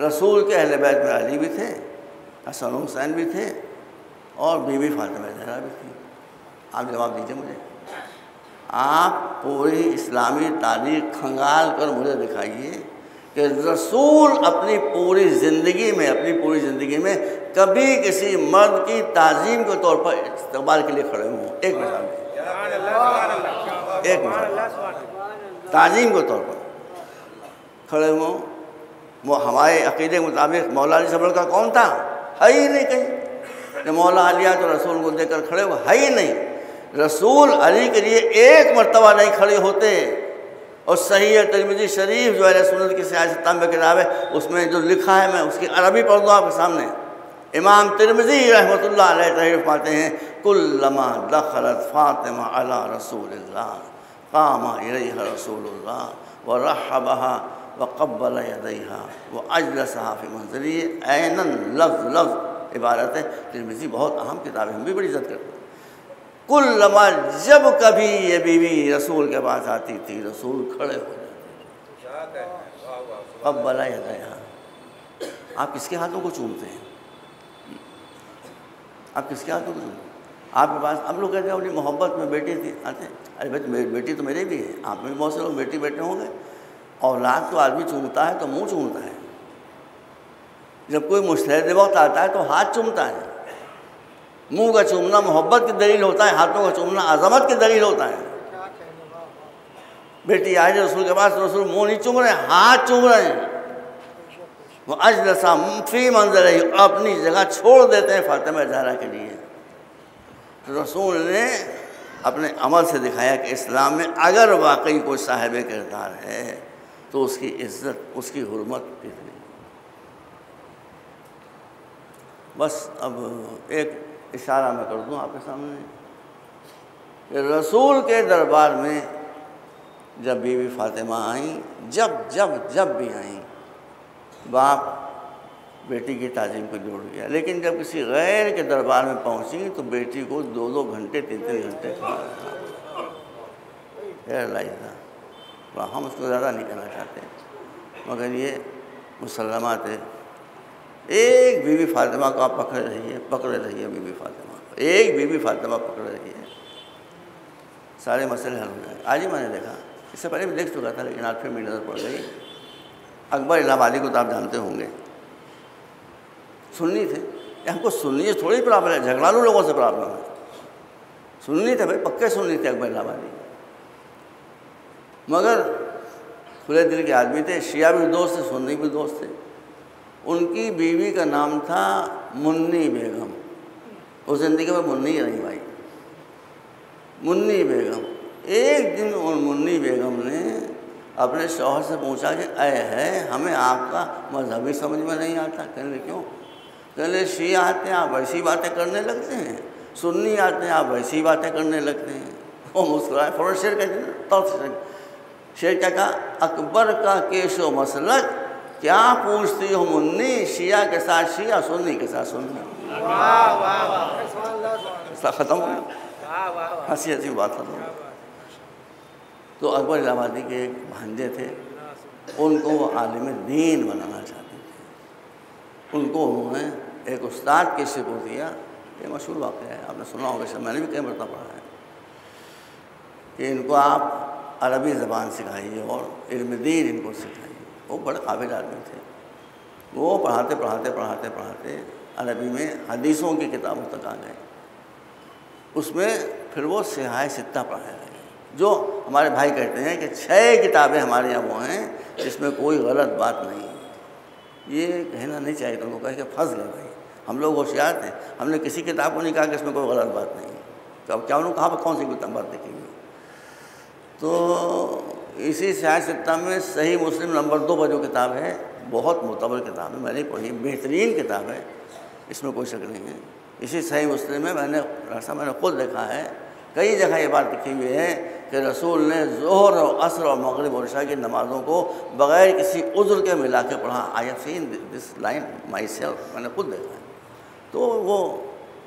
रसूल के अहल बैत में अली भी थे, हसन हुसैन भी थे और बीबी फातिमा जहरा भी थी। आप जवाब दीजिए मुझे। आप पूरी इस्लामी तारीख खंगाल कर मुझे दिखाइए कि रसूल अपनी पूरी ज़िंदगी में, अपनी पूरी ज़िंदगी में कभी किसी मर्द की ताज़ीम के तौर पर इस्तेमाल के लिए खड़े हों। एक मिसाल एक मिसाल ताज़ीम के तौर पर खड़े हों। वो हमारे अकीदे के मुताबिक मौला अली सबल का कौन था? है ही नहीं कहीं। मौला अलिया तो रसूल को देकर खड़े हुए, है ही नहीं। रसूल अली के लिए एक मरतबा नहीं खड़े होते। और सही है, तरमिजी शरीफ जो है सुनत की सियासत में किताब है उसमें जो लिखा है, मैं उसकी अरबी पढ़ दूँ आपके सामने। इमाम तिरमिजी रहमत तरीफ पाते हैं, कुल्लमा दखलत फ़ातिमा अला रसूल कामा रसूल व रहबहा, व कब्बल यदैहा, व अजल सहाफ़ी मंजरी ऐन लफ्ज़ लफ्ज़ इबारत है। तिरमिजी बहुत अहम किताब है, हम भी बड़ी इज़्ज़त करते हैं। कुल लमा जब कभी ये बीवी रसूल के पास आती थी, रसूल खड़े हो जाते अब बला यहाँ आप किसके हाथों को चूमते हैं? आप किसके हाथों को चूमते आपके पास, हम लोग कहते हैं, अपनी मोहब्बत में बेटी थी। आते, अरे भाई बेटी तो मेरे भी है। आप में बहुत से लोग बेटी बेटे होंगे। और औलाद तो आदमी चूमता है तो मुँह चूमता है। जब कोई मुस्तैद वक्त आता है तो हाथ चूमता है। मुँह का चूमना मोहब्बत की दलील होता है, हाथों का चूमना अजमत की दलील होता है। बेटी, आज रसूल के पास रसूल मुँह नहीं चूम रहे, हाथ चूम रहे हैं। वो अजलसा फ़ी मंजर अपनी जगह छोड़ देते हैं फातिमा जहरा के लिए। तो रसूल ने अपने अमल से दिखाया कि इस्लाम में अगर वाकई कोई साहिब किरदार है तो उसकी इज़्ज़त, उसकी हरमत कितनी? बस अब एक इशारा मैं कर दूँ आपके सामने? रसूल के दरबार में जब बीवी फातिमा आई, जब जब जब भी आई, बाप बेटी की ताजीम को जोड़ गया। लेकिन जब किसी गैर के दरबार में पहुँची तो बेटी को दो दो घंटे, तीन तीन घंटे था हम उसको ज़्यादा नहीं करना चाहते। मगर ये मुसलमात एक बीवी फातिमा को आप पकड़े रहिए पकड़े रहिए बीबी फातिमा को। एक बीबी फातिमा पकड़े रहिए सारे मसले हल हो जाए आज ही मैंने देखा, इससे पहले भी देख चुका था, लेकिन आज फिर मेरी नज़र पड़ गई। अकबर इलाहाबादी को तो आप जानते होंगे। सुननी थे। हमको सुननी थोड़ी प्रॉब्लम है, झगड़ालू लोगों से प्रॉब्लम है। सुननी थे भाई, पक्के सुननी थे अकबर इलाहाबादी मगर खुले दिल के आदमी थे, शिया भी दोस्त थे, सुन्नी भी दोस्त थे। उनकी बीवी का नाम था मुन्नी बेगम। उस ज़िंदगी में मुन्नी रही भाई। मुन्नी बेगम। एक दिन उन मुन्नी बेगम ने अपने शौहर से पूछा कि अय है, हमें आपका मजहबी समझ में नहीं आता? कहने क्यों? कहने शी आते हैं, आप वैसी बातें करने लगते हैं। सुन्नी आते हैं, आप वैसी बातें करने लगते हैं। वो मुस्कुराए फ़ौरन शेर कहते हैं तो शेर क्या कहा अकबर का केशो मसलक क्या पूछती हो मुन्नी? शिया के साथ शिया सुन्नी के साथ सुन्नी खत्म हो गया? हँसी हँसी बात खत्म तो अकबर इलाहाबादी के एक भांजे थे। उनको वो आलिम दीन बनाना चाहते थे। उनको उन्होंने एक उस्ताद के को दिया। ये मशहूर वाक़ है। आपने सुना होगा, शायद मैंने भी कई मरतबा पढ़ा है कि इनको आप अरबी ज़बान सिखाइए और इल्म दीन इनको सिखाइए। वो बड़े काबिल आदमी थे। वो पढ़ाते पढ़ाते पढ़ाते पढ़ाते अरबी में हदीसों की किताबों तक आ गए। उसमें फिर वो सिहाय सित्ता पढ़ाया लगे जो हमारे भाई कहते हैं कि छः किताबें हमारे यहाँ वो हैं, जिसमें कोई गलत बात नहीं है। ये कहना नहीं चाहिए तो उनको कह के फंस गए भाई, हम लोग होशियार थे, हमने किसी किताब को नहीं कहा कि इसमें कोई गलत बात नहीं है। तो अब क्या उन्होंने कहा कौन सी बात देखी हुई तो इसी सिहाय सित्ता में सही मुस्लिम नंबर दो पर जो किताब है, बहुत मुतबर किताब है, मैंने पढ़ी, बेहतरीन किताब है, इसमें कोई शक नहीं है। इसी सही मुस्लिम में मैंने, ऐसा मैंने खुद देखा है, कई जगह ये बात लिखी हुई है कि रसूल ने जोहर और असर और मगरब और की नमाज़ों को बग़ैर किसी उज्र के मिला के पढ़ा। I have seen this line myself मैंने खुद देखा है। तो वो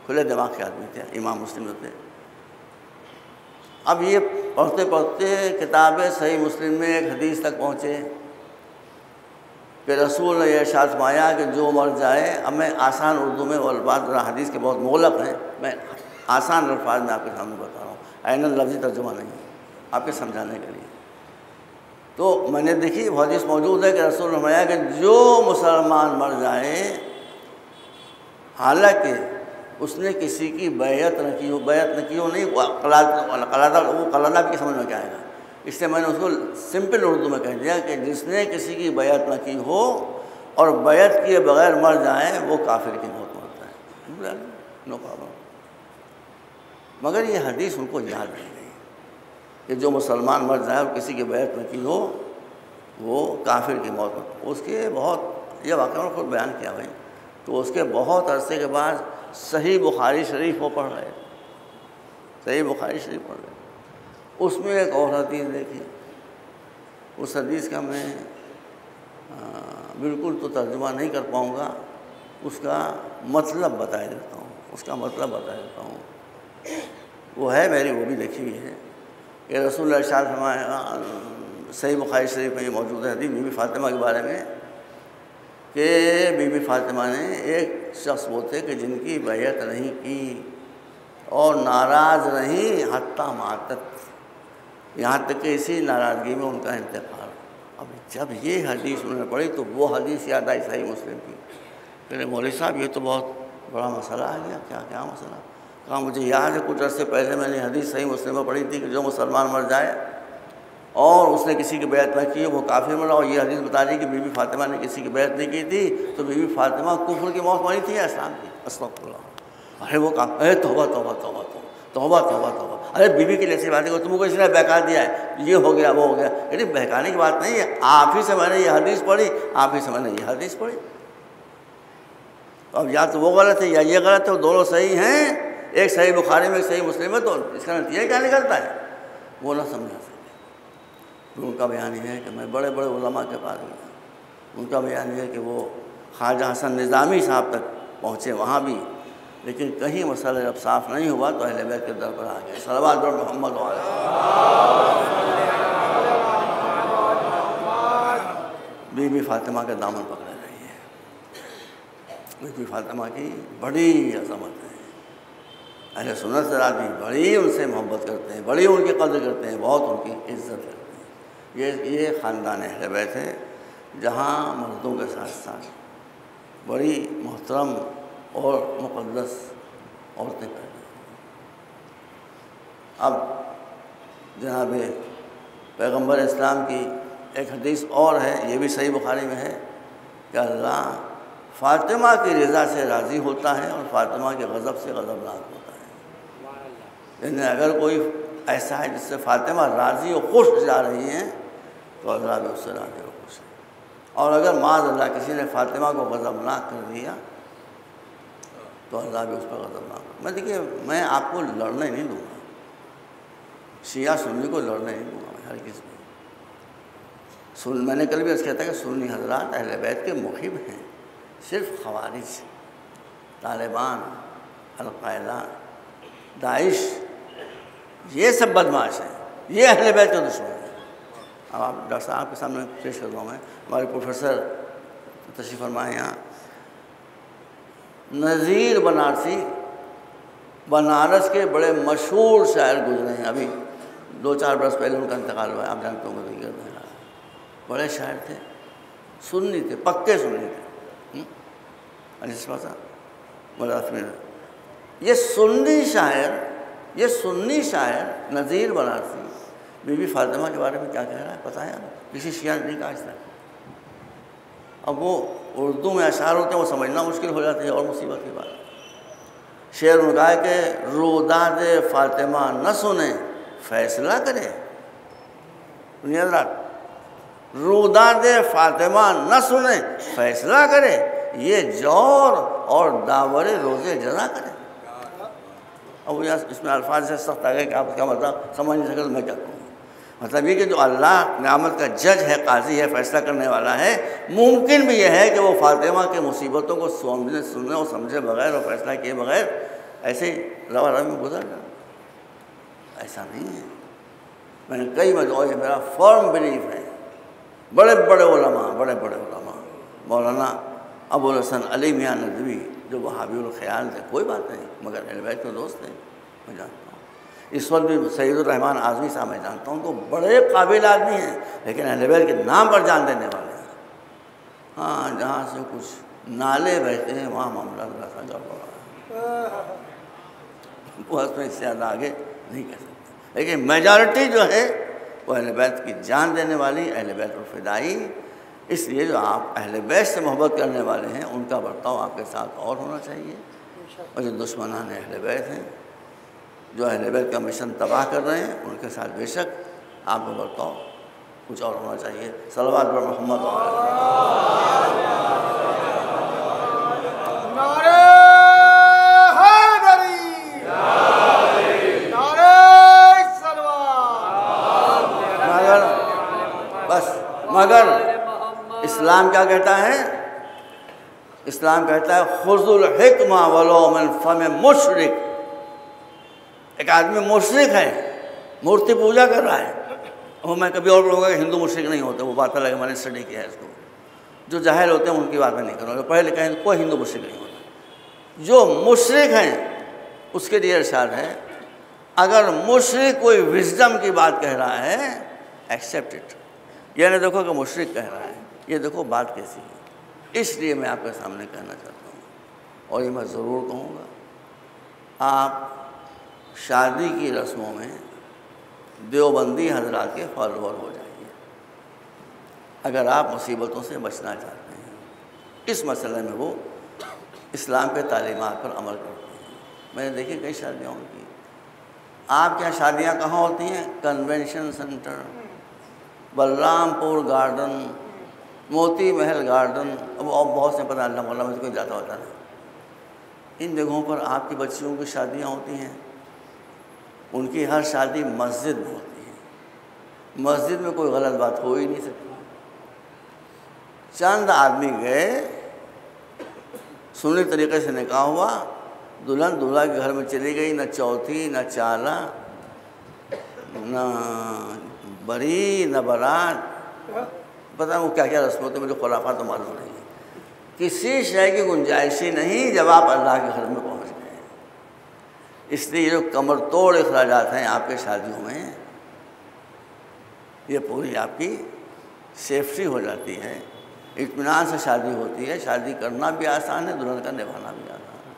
खुले दिमाग के आदमी थे, इमाम मुस्लिम थे। अब ये पढ़ते पढ़ते किताबें सही मुस्लिम में एक हदीस तक पहुँचे। कि रसूल ने यह शाजमाया कि जो मर जाए, अब मैं आसान उर्दू में और बात हदीस के बहुत मोलक हैं। मैं आसान अल्फाज में आपके सामने बता रहा हूँ। आन लफ्ज़ी तर्जुमा नहीं आपके समझाने के लिए। तो मैंने देखी हदीस मौजूद है कि रसूल ने कि जो मुसलमान मर जाए, हालाँकि उसने किसी की बैत न की हो बैत न की हो, नहीं कलादा वो कलादा भी समझ में क्या आएगा? इसलिए मैंने उसको सिंपल उर्दू में कह दिया कि जिसने किसी की बैत न की हो और बैत किए बगैर मर जाए, वो काफिर की मौत मरता है। नो प्रॉब्लम मगर ये हदीस उनको याद नहीं गई कि जो मुसलमान मर जाए और किसी की बैत न की हो, वो काफिर की मौत उसके बहुत, ये वाक़ खुद बयान किया भाई। तो उसके बहुत अरसे के बाद सही बुखारी शरीफ वो पढ़ रहे सही बुखारी शरीफ पढ़ रहे उसमें एक और हदीस देखी। उस हदीस का मैं बिल्कुल तो तर्जुमा नहीं कर पाऊँगा। उसका मतलब बता देता हूँ। उसका मतलब बता देता हूँ। वो है मेरी, वो भी लिखी हुई है कि रसूल शाह सही बुखारी शरीफ में मौजूद है। हदीस बीबी फातिमा के बारे में कि बीबी फातिमा ने एक शख्स वो थे कि जिनकी बैत नहीं की और नाराज़ नहीं, हत्ता मातत यहाँ तक कि इसी नाराज़गी में उनका इंतकाल अब जब ये हदीस उन्होंने पढ़ी तो वो हदीस याद आई सही मुस्लिम की। कहते मौली साहब, ये तो बहुत बड़ा मसला आ गया। क्या क्या मसला? कहा, मुझे याद है, कुछ अर्से पहले मैंने हदीस सही मुस्लिम में पढ़ी थी कि जो मुसलमान मर जाए और उसने किसी की बैत ना की वो काफ़ी मरा और ये हदीस बता रही कि बीबी फातिमा ने किसी की बैत नहीं की थी तो बीबी फातिमा कुफर की मौत मरी थी इस्लाम की? असला अरे वो काम अरे तोबा तोबा तोबा तोबा तोबा तोबा। अरे बीबी के लिए ऐसी बात है तुमको इसने बहका दिया है ये हो गया वो हो गया। अरे बहकाने की बात नहीं है आप ही से मैंने ये हदीस पढ़ी आप ही से मैंने ये हदीस पढ़ी। अब या तो वो गलत है या ये गलत है दोनों सही हैं एक सही बुखारी में एक सही मुस्लिम है तो इसका नतीजा क्या निकलता है? वो ना समझा। तो उनका बयान ये है कि मैं बड़े बड़े उलमा के पास गया। उनका बयान ये है कि वो ख्वाजा हसन निज़ामी साहब तक पहुँचे, वहाँ भी। लेकिन कहीं मसला जब साफ़ नहीं हुआ तो अहल बैत के दर पर आ गए। सलवाद मोहम्मद बीबी फातिमा के दामन पकड़े रही है। बीबी फातिमा की बड़ी अजमत है। अहले सुनत से राज़ी बड़ी उनसे मोहब्बत करते हैं, बड़ी उनकी कदर करते हैं, बहुत उनकी इज़्ज़त करते हैं। ये ये ख़ानदान अहल बैत है जहाँ मर्दों के साथ साथ बड़ी मोहतरम और मुक़दस औरतें पैदा अब जनाब पैगंबर इस्लाम की एक हदीस और है ये भी सही बुखारी में है कि अल्लाह फ़ातिमा की रज़ा से राज़ी होता है और फ़ातिमा के गज़ब से गज़बनाक होता है। यानी अगर कोई ऐसा है जिससे फ़ातिमा राज़ी और खुश जा रही हैं तो अल्लाह भी उससे राज़ी और खुश है और अगर माज अल्लाह किसी ने फ़ातिमा को गज़बनाक कर दिया तो अल्लाह भी उस पर गजब मैं देखिए, मैं आपको लड़ने नहीं दूँगा। शिया सुन्नी को लड़ने नहीं दूँगा मैं हर किसी को। सुन मैंने कल भी कहता है कि सुन्नी हजरात अहल बैत के मुखिब हैं, सिर्फ़ खवारिज, तालिबान, अलकायदा, दाइश, ये सब बदमाश हैं। ये अहल बैत के दुश्मन अब आप डॉक्टर साहब आपके सामने पेश कर रहा हूँ मैं। हमारे प्रोफेसर तशीफ फरमाए यहाँ। नज़ीर बनारसी, बनारस के बड़े मशहूर शायर गुजरे हैं अभी। दो चार बरस पहले उनका इंतकाल हुआ आप जानते होंगे बड़े शायर थे, सुन्नी थे, पक्के सुन्नी थे। अनिस्पा मद्रास में ये सुन्नी शायर, ये सुन्नी शायर नज़ीर बनारसी बीबी फातिमा के बारे में क्या कह रहा है? पता है किसी शिया ने नहीं कहा इस तरह। अब वो उर्दू में अशार होते हैं, वो समझना मुश्किल हो जाती है, और मुसीबत की बात। शेर उनका है कि रोदाद फातिमा न सुने, फैसला करे। रुदाद फातिमा न सुने, फैसला करे। ये जौर और दावर रोज़े जजा करे। अब इसमें अल्फाज से सख्त आ गए कि आप क्या मतलब? समझ नहीं सकते, मैं क्या कहूँ? मतलब ये कि जो अल्लाह नामत का जज है, काजी है, फैसला करने वाला है, मुमकिन भी यह है कि वो फातिमा के मुसीबतों को समझने सुनने और समझे बगैर और फैसला किए बगैर ऐसे रवा रवा में गुजर जाए। ऐसा नहीं है। मैंने कई मजो ये मेरा फर्म बिलीफ है। बड़े बड़े उलमा, बड़े बड़े उलमा। मौलाना अबुल हसन अली मियाँ नदवी, जो वहाबी ख्याल थे, कोई बात नहीं, मगर अलवैद के दोस्त हैं। मैं जानता इस वक्त भी सईदुररहमान आज़मी साहब मैं जानता हूँ तो बड़े काबिल आदमी हैं, लेकिन अहलबैत के नाम पर जान देने वाले हैं। हाँ जहाँ से कुछ नाले बहते हैं, वहाँ मामला थोड़ा सा गड़बड़ा उसमें इससे ज़्यादा आगे नहीं कह सकते। लेकिन मेजॉरिटी जो है, वो अहलबैत की जान देने वाली अहलबैत और फिदाई, इसलिए जो आप अहल बैत से मोहब्बत करने वाले हैं, उनका बर्ताव आपके साथ और होना चाहिए। और जो दुश्मनान अहल बैत हैं जो है बैत का मिशन तबाह कर रहे हैं उनके साथ बेशक आपको बर्ताव कुछ और होना चाहिए। सलवाद पर मोहम्मद मगर बस मगर इस्लाम क्या कहता है? इस्लाम कहता है खुजुल हिकमा वलो मन फम मुशरक। एक आदमी मुशरक है, मूर्ति पूजा कर रहा है। वो मैं कभी और बोलूँगा कि हिंदू मुशरक नहीं होते, वो बात अलग मैंने स्टडी किया है इसको। जो ज़ाहिर होते हैं उनकी बात नहीं करूँगा पढ़े लिखे हैं, कोई हिंदू मुशरक नहीं होता। जो मुशरक हैं, उसके लिए इर्शाद है, अगर मुशरक कोई विजडम की बात कह रहा है एक्सेप्ट इट यानी देखो कि मुशरक कह रहा है, ये देखो बात कैसी है। इसलिए मैं आपके सामने कहना चाहता हूँ, और ये मैं ज़रूर कहूँगा। आप शादी की रस्मों में देवबंदी हजरात के फॉलोअर हो जाइए अगर आप मुसीबतों से बचना चाहते हैं, इस मसले में वो इस्लाम के तालीमत पर अमल करते हैं। मैंने देखी कई शादियाँ उनकी। आपके यहाँ शादियाँ कहाँ होती हैं? Convention centre, Balrampur garden Moti Mahal garden. अब और बहुत से पता अल्लाह मल्ला में कोई जाता होता नहीं। इन जगहों पर आपकी बच्चियों की शादियाँ होती हैं। उनकी हर शादी मस्जिद में होती है। मस्जिद में कोई गलत बात हो ही नहीं सकती। चंद आदमी गए, सुनने तरीके से निकाह हुआ, दुल्हन दूल्हा के घर में चली गई, न चौथी, न चाला, न बड़ी, न बारात। पता वो क्या क्या रस्म होते मुझे खुराफा तो मालूम नहीं किसी शय की गुंजाइश ही नहीं जब आप अल्लाह के घर में पहुँच। इसलिए ये जो कमर तोड़ अखराज हैं आपके शादियों में ये पूरी आपकी सेफ्टी हो जाती है। इतमान से शादी होती है शादी करना भी आसान है दुल्हन का निभाना भी आसान है।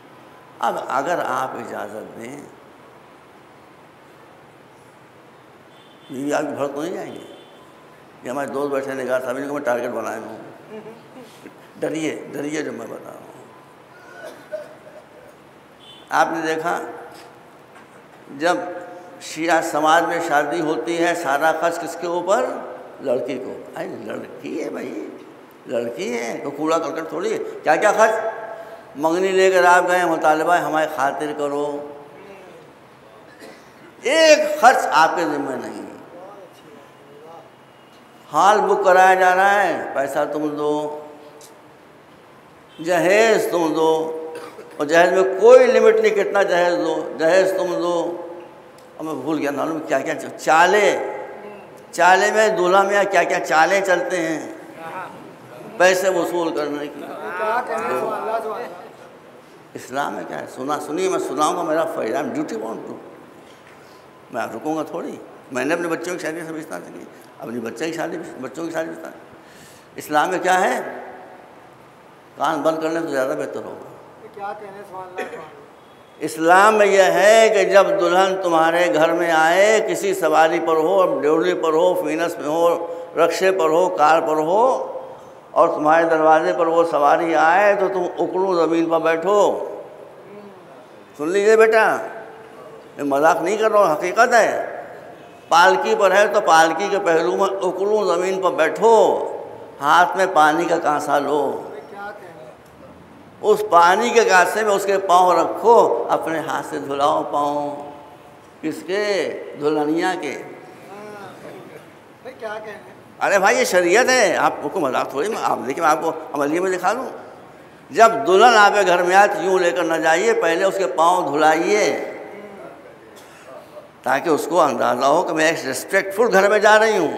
अब अगर आप इजाज़त दें बीवी आपकी भड़क तो नहीं जाएँगे? ये हमारे दोस्त बैठे ने कहा सभी को मैं टारगेट बनाया हूँ। डरिए डरिए जो मैं बता रहा हूँ। आपने देखा जब शिया समाज में शादी होती है, सारा खर्च किसके ऊपर? लड़की को। अरे, लड़की है भाई। लड़की है। तो कूड़ा करकट थोड़ी है। क्या क्या खर्च? मंगनी लेकर आप गए, मुतालबा हमारे खातिर करो। एक खर्च आपके ज़िम्मे नहीं हाल बुक कराया जा रहा है, पैसा तुम दो, जहेज तुम दो। और जहेज में कोई लिमिट नहीं, कितना जहेज दो जहेज तुम दो और मैं भूल गया मालूम क्या क्या चाले। चाले में दूल्हा में क्या क्या चालें चलते हैं? पैसे वसूल करने की। इस्लाम में क्या? है सुना, सुनिए, मैं सुनाऊँगा, मेरा फ़ायदा ड्यूटी वॉन्ट टू मैं रुकूँगा थोड़ी। मैंने अपने बच्चों की शादी सबसे की, अपनी बच्चे की शादी, बच्चों की शादी विस्तार इस्लाम में क्या है? कान बंद करने से ज़्यादा बेहतर होगा। इस्लाम में यह है कि जब दुल्हन तुम्हारे घर में आए, किसी सवारी पर हो ड्योली पर हो, फीनस में हो, रक्शे पर हो, कार पर हो, और तुम्हारे दरवाजे पर वो सवारी आए तो तुम उकड़ू ज़मीन पर बैठो। सुन लीजिए बेटा मैं मज़ाक नहीं कर रहा हूँ, हकीकत है। पालकी पर है तो पालकी के पहलू में उकड़ू ज़मीन पर बैठो, हाथ में पानी का कांसा लो। उस पानी के गासे में उसके पाँव रखो अपने हाथ से धुलाओ पाँव। किसके? दुल्हनिया के। क्या कहने? अरे भाई ये शरीयत है। आपको मज़ाक थोड़ी मैं आप देखिए मैं आपको अमलिए में दिखा लूँ जब दुल्हन आप घर में आए तो यूँ लेकर न जाइए पहले उसके पाँव धुलाइए ताकि उसको अंदाज़ा हो कि मैं एक रिस्पेक्टफुल घर में जा रही हूँ।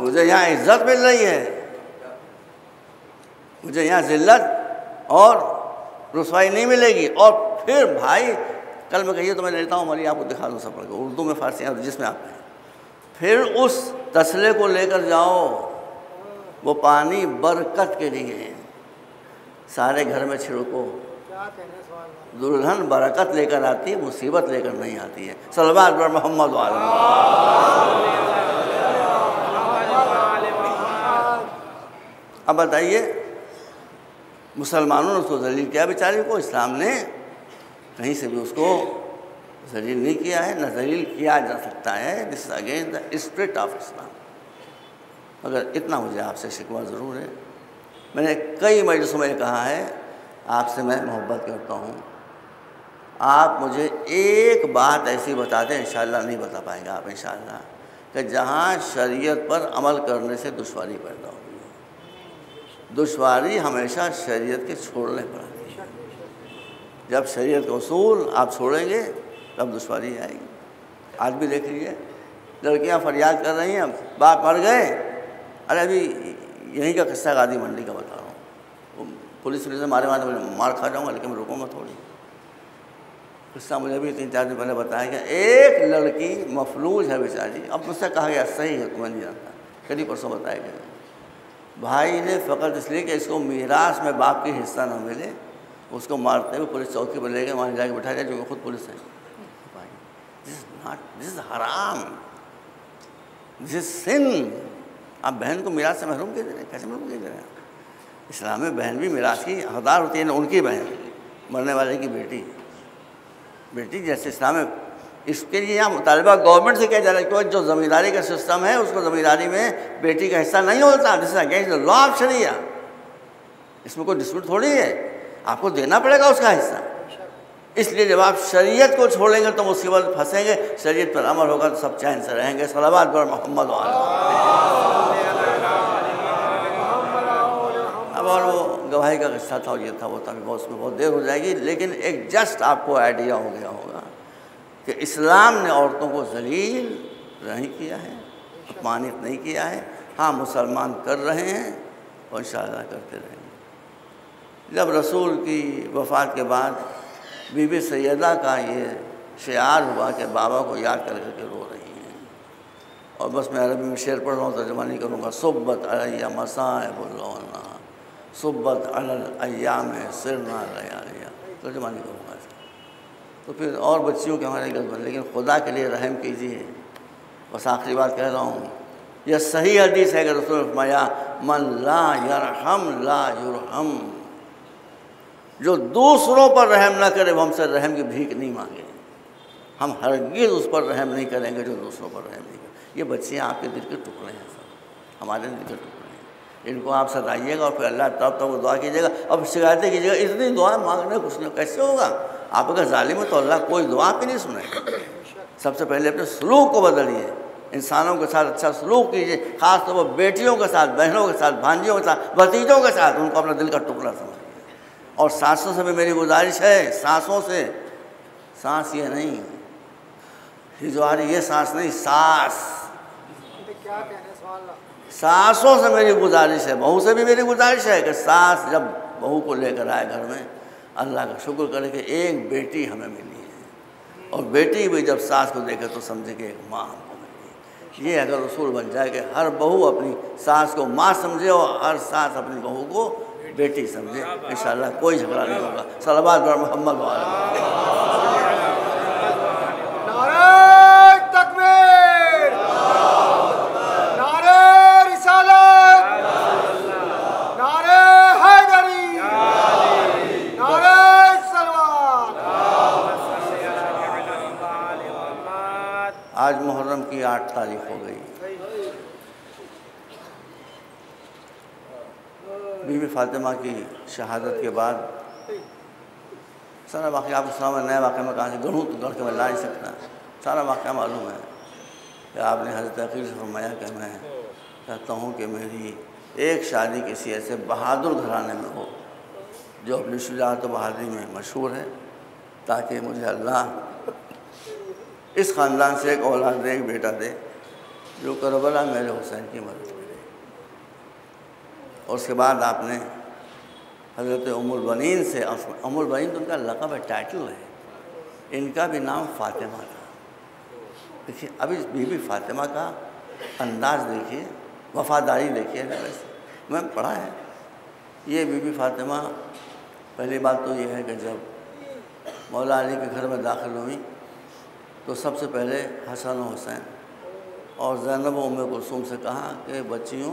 मुझे यहाँ इज़्ज़त मिल रही है। मुझे यहाँ जिल्लत और रसवाई नहीं मिलेगी। और फिर भाई, कल मैं कहिए तो मैं लेता हूँ मरी आपको दिखा दूँ सब उर्दू में, फारसी और जिसमें आप फिर उस तसले को लेकर जाओ, वो पानी बरकत के लिए सारे घर में छिड़को। दुल्हन बरकत लेकर आती है, मुसीबत लेकर नहीं आती है। सलमान पर मोहम्मद। अब बताइए मुसलमानों ने उसको जलील किया। बेचारे को इस्लाम ने कहीं से भी उसको जलील नहीं किया है, न जलील किया जा सकता है। This against the spirit of Islam मगर इतना मुझे आपसे शिकवा ज़रूर है। मैंने कई मजलिसों में कहा है, आपसे मैं मोहब्बत करता हूँ। आप मुझे एक बात ऐसी बता दें इन नहीं बता पाएँगे आप इन कि जहाँ शरीयत पर अमल करने से दुशारी पैदा होगी दुशारी हमेशा शरीयत के छोड़ने पर आती है। जब शरीयत का उसूल आप छोड़ेंगे, तब दुशारी आएगी। आज भी देख लीजिए, लड़कियाँ फरियाद कर रही हैं, बाप मर गए। अरे अभी यहीं का किस्सा गादी मंडी का बता रहा हूँ। पुलिस पुलिस मारे मारे बोले मार खा जाऊँगा, लेकिन मैं रुकूँगा थोड़ी। किस्सा मुझे भी तीन चार दिन पहले बताया गया, एक लड़की मफलूज है बेचारी। अब मुझसे कहा गया, सही है तुम्हें नहीं जानता। कभी परसों बताया गया। भाई ने फ़कत इसलिए कि इसको मीरास में बाप की हिस्सा ना मिले, उसको मारते हुए पुलिस चौकी पर ले गए, वहाँ जाके बैठा जाए जो खुद पुलिस है। दिस नॉट दिस हराम दिस सिन आप बहन को मिराज से महरूम क्यों दे रहे कैसे महरूम क्यों दे रहे हैं इस्लाम में बहन भी मिराज की हकदार होती है, ना उनकी बहन, मरने वाले की बेटी। बेटी जैसे इस्लाम में इसके लिए यहाँ मुतालबा गवर्नमेंट से क्या जा रहा है क्योंकि जो ज़मींदारी का सिस्टम है, उसको ज़मींदारी में बेटी का हिस्सा नहीं होता। This against the law of शरिया इसमें कोई डिस्प्यूट थोड़ी है। आपको देना पड़ेगा उसका हिस्सा। इसलिए जब आप शरीयत को छोड़ेंगे तो मुसीबत फंसेंगे। शरीयत पर अमल होगा तो सब चैन से रहेंगे। सलाबाद पर मोहम्मद वाल। अब और वो गवाही का किस्सा था ये था, वो था बहुत उसमें बहुत देर हो जाएगी। लेकिन एक जस्ट आपको आइडिया हो गया होगा। कि इस्लाम ने औरतों को जलील नहीं किया है, अपमानित नहीं किया है। हाँ मुसलमान कर रहे हैं और इन करते रहेंगे। जब रसूल की वफ़ात के बाद बीबी सैदा का ये शार हुआ कि बाबा को याद कर करके रो रही हैं। और बस मैं अरबी में शेर पढ़ रहा हूँ तर्जमा नहीं करूँगा, सुब्बत अलिया मसाए बोलना सुब्बत अयाम सिरना लिया तर्जमा नहीं करूँगा। तो फिर और बच्चियों के हमारे गलत लेकिन खुदा के लिए रहम कीजिए। बस आखिरी बात कह रहा हूँ, यह सही हदीस है कि रसूल फरमाया, मन ला यरहम, ला युरहम। जो दूसरों पर रहम ना करे, वो हमसे रहम की भीख नहीं मांगे। हम हरगिज़ उस पर रहम नहीं करेंगे जो दूसरों पर रहम नहीं करें। ये बच्चे आपके दिल के टुकड़े हैं सब। हमारे दिल के टुकड़े हैं। इनको आप सताइएगा और फिर अल्लाह तब तक वो दुआ कीजिएगा। अब शिकायतें कीजिएगा, इतनी दुआ मांगने कुछ नहीं, कैसे होगा? आप अगर जालिम है तो अल्लाह कोई दुआ भी नहीं सुनेगा सबसे पहले अपने सलूक को बदलिए। इंसानों के साथ अच्छा सलूक कीजिए खास तौर पर बेटियों के साथ, बहनों के साथ, भांजियों के साथ, भतीजों के साथ, उनको अपना दिल का टुकड़ा समझिए। और सांसों से भी मेरी गुजारिश है, सांसों से। सांस ये नहीं रही ये सांस नहीं, सास। सासों से मेरी गुजारिश है, बहू से भी मेरी गुजारिश है कि सास जब बहू को लेकर आए घर में अल्लाह का शुक्र करे कि एक बेटी हमें मिली है। और बेटी भी जब सास को देखे तो समझे कि एक माँ हमको मिली ये अगर उसूल बन जाए कि हर बहू अपनी सास को माँ समझे और हर सास अपनी बहू को बेटी समझे इन कोई झगड़ा नहीं होगा। सलाबाद मोहम्मद वाला आज मुहर्रम की आठ तारीख हो गई बीबी फातिमा की शहादत के बाद सारा वाक़ आपको सुना नए वाक़े में कहाँ से गढ़ूँ तो गढ़ के मैं ला नहीं सकता। सारा वाक़ मालूम है। कि आपने हज़रत अकील से फरमाया कि मैं चाहता हूँ कि मेरी एक शादी किसी ऐसे बहादुर घराने में हो, जो अपनी शुजात बहादुरी में मशहूर है, ताकि मुझे अल्लाह इस ख़ानदान से एक औलाद दे एक बेटा दे, जो करबला मेरे हुसैन की मदद और उसके बाद आपने हज़रत उमुलबनीन से उमुलबनीन तो उनका लकब है टाइटल है। इनका भी नाम फ़ातिमा था। देखिए, अभी बीबी फ़ातिमा का अंदाज देखिए, वफ़ादारी देखिए वैसे? मैं पढ़ा है। ये बीबी फ़ातिमा, पहली बात तो ये है कि जब मौला अली के घर में दाखिल हुई तो सबसे पहले हसन हुसैन और जैनब उम कुलसुम से कहा कि, बच्चियों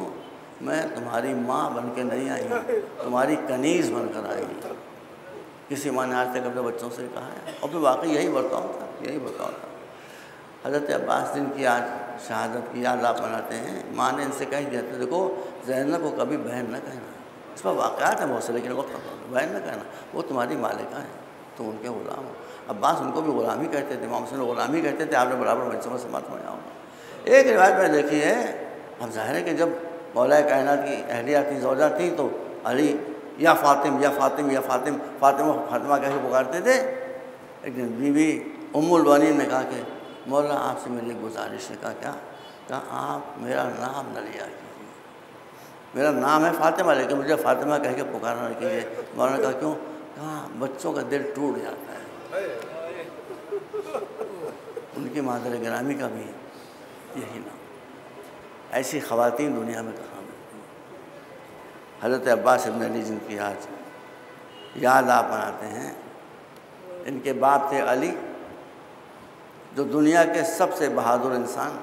मैं तुम्हारी माँ बन के नहीं आई, तुम्हारी कनीज़ बनकर आई। किसी माँ ने आज तक अपने बच्चों से कहा है। और फिर वाकई यही बर्ताव था, यही बर्ताव था। हज़रत अब्बास दिन की आज शहादत की याद आप मनाते हैं। माँ ने इनसे कह दिया था देखो जैनब को कभी बहन न कहना। इस पर वाक़ात है बहुत से, लेकिन वक्त बहन न कहना, वो तुम्हारी मालिका है, तुम उनके गुलाम हो। अब्बास उनको भी गुलामी कहते थे, इमाम हुसैन गुलामी कहते थे। आपने बराबर बच्चों में समात हो जाऊँगा एक रिवायत मैंने देखी है अब ज़ाहिर है कि जब मौला कायनात की अहलिया थी जोजा थी तो अली, या फ़ातिम या फ़ातिम या फ़ातिम, फ़ातिमा, फातिमा कह के पुकारते थे? एक दिन बीवी उम्मुलबानी ने कहा कि, मौला, आपसे मेरी गुजारिश है। कहा, क्या? कहा, आप मेरा नाम न लिया कीजिए। मेरा नाम है फ़ातिमा, लेकिन मुझे फ़ातिमा कह के पुकारना कीजिए। मौलाना ने कहा, क्यों? कहा, बच्चों का दिल टूट जाता है। उनकी मादर ग्रामी का भी यही नाम ऐसी ख़वातीन दुनिया में कहाँ मिलती हज़रत अब्बास इबन अली जिनकी आज याद आप बनाते हैं, इनके बाप थे अली, जो दुनिया के सबसे बहादुर इंसान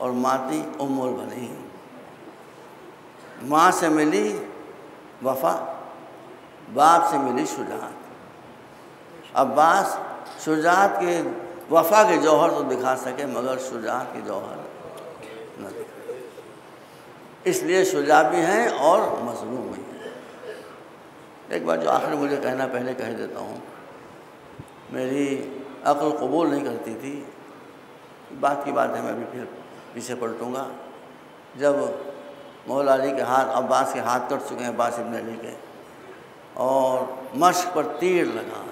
और माती उम्र बनी माँ से मिली वफ़ा, बाप से मिली शुजात। अब्बास शुजात के, वफा के जौहर तो दिखा सके, मगर शुजात के जौहर दिखा। इसलिए शुजा भी हैं और मजलूम भी हैं। एक बार जो आखिर मुझे कहना, पहले कह देता हूँ, मेरी अक्ल कबूल नहीं करती थी। बात की बात है, मैं भी फिर पीछे पलटूँगा। जब मौला अली के हाथ, अब्बास के हाथ कट चुके हैं, अब्बास इबन अली के, और मश्क पर तीर लगा।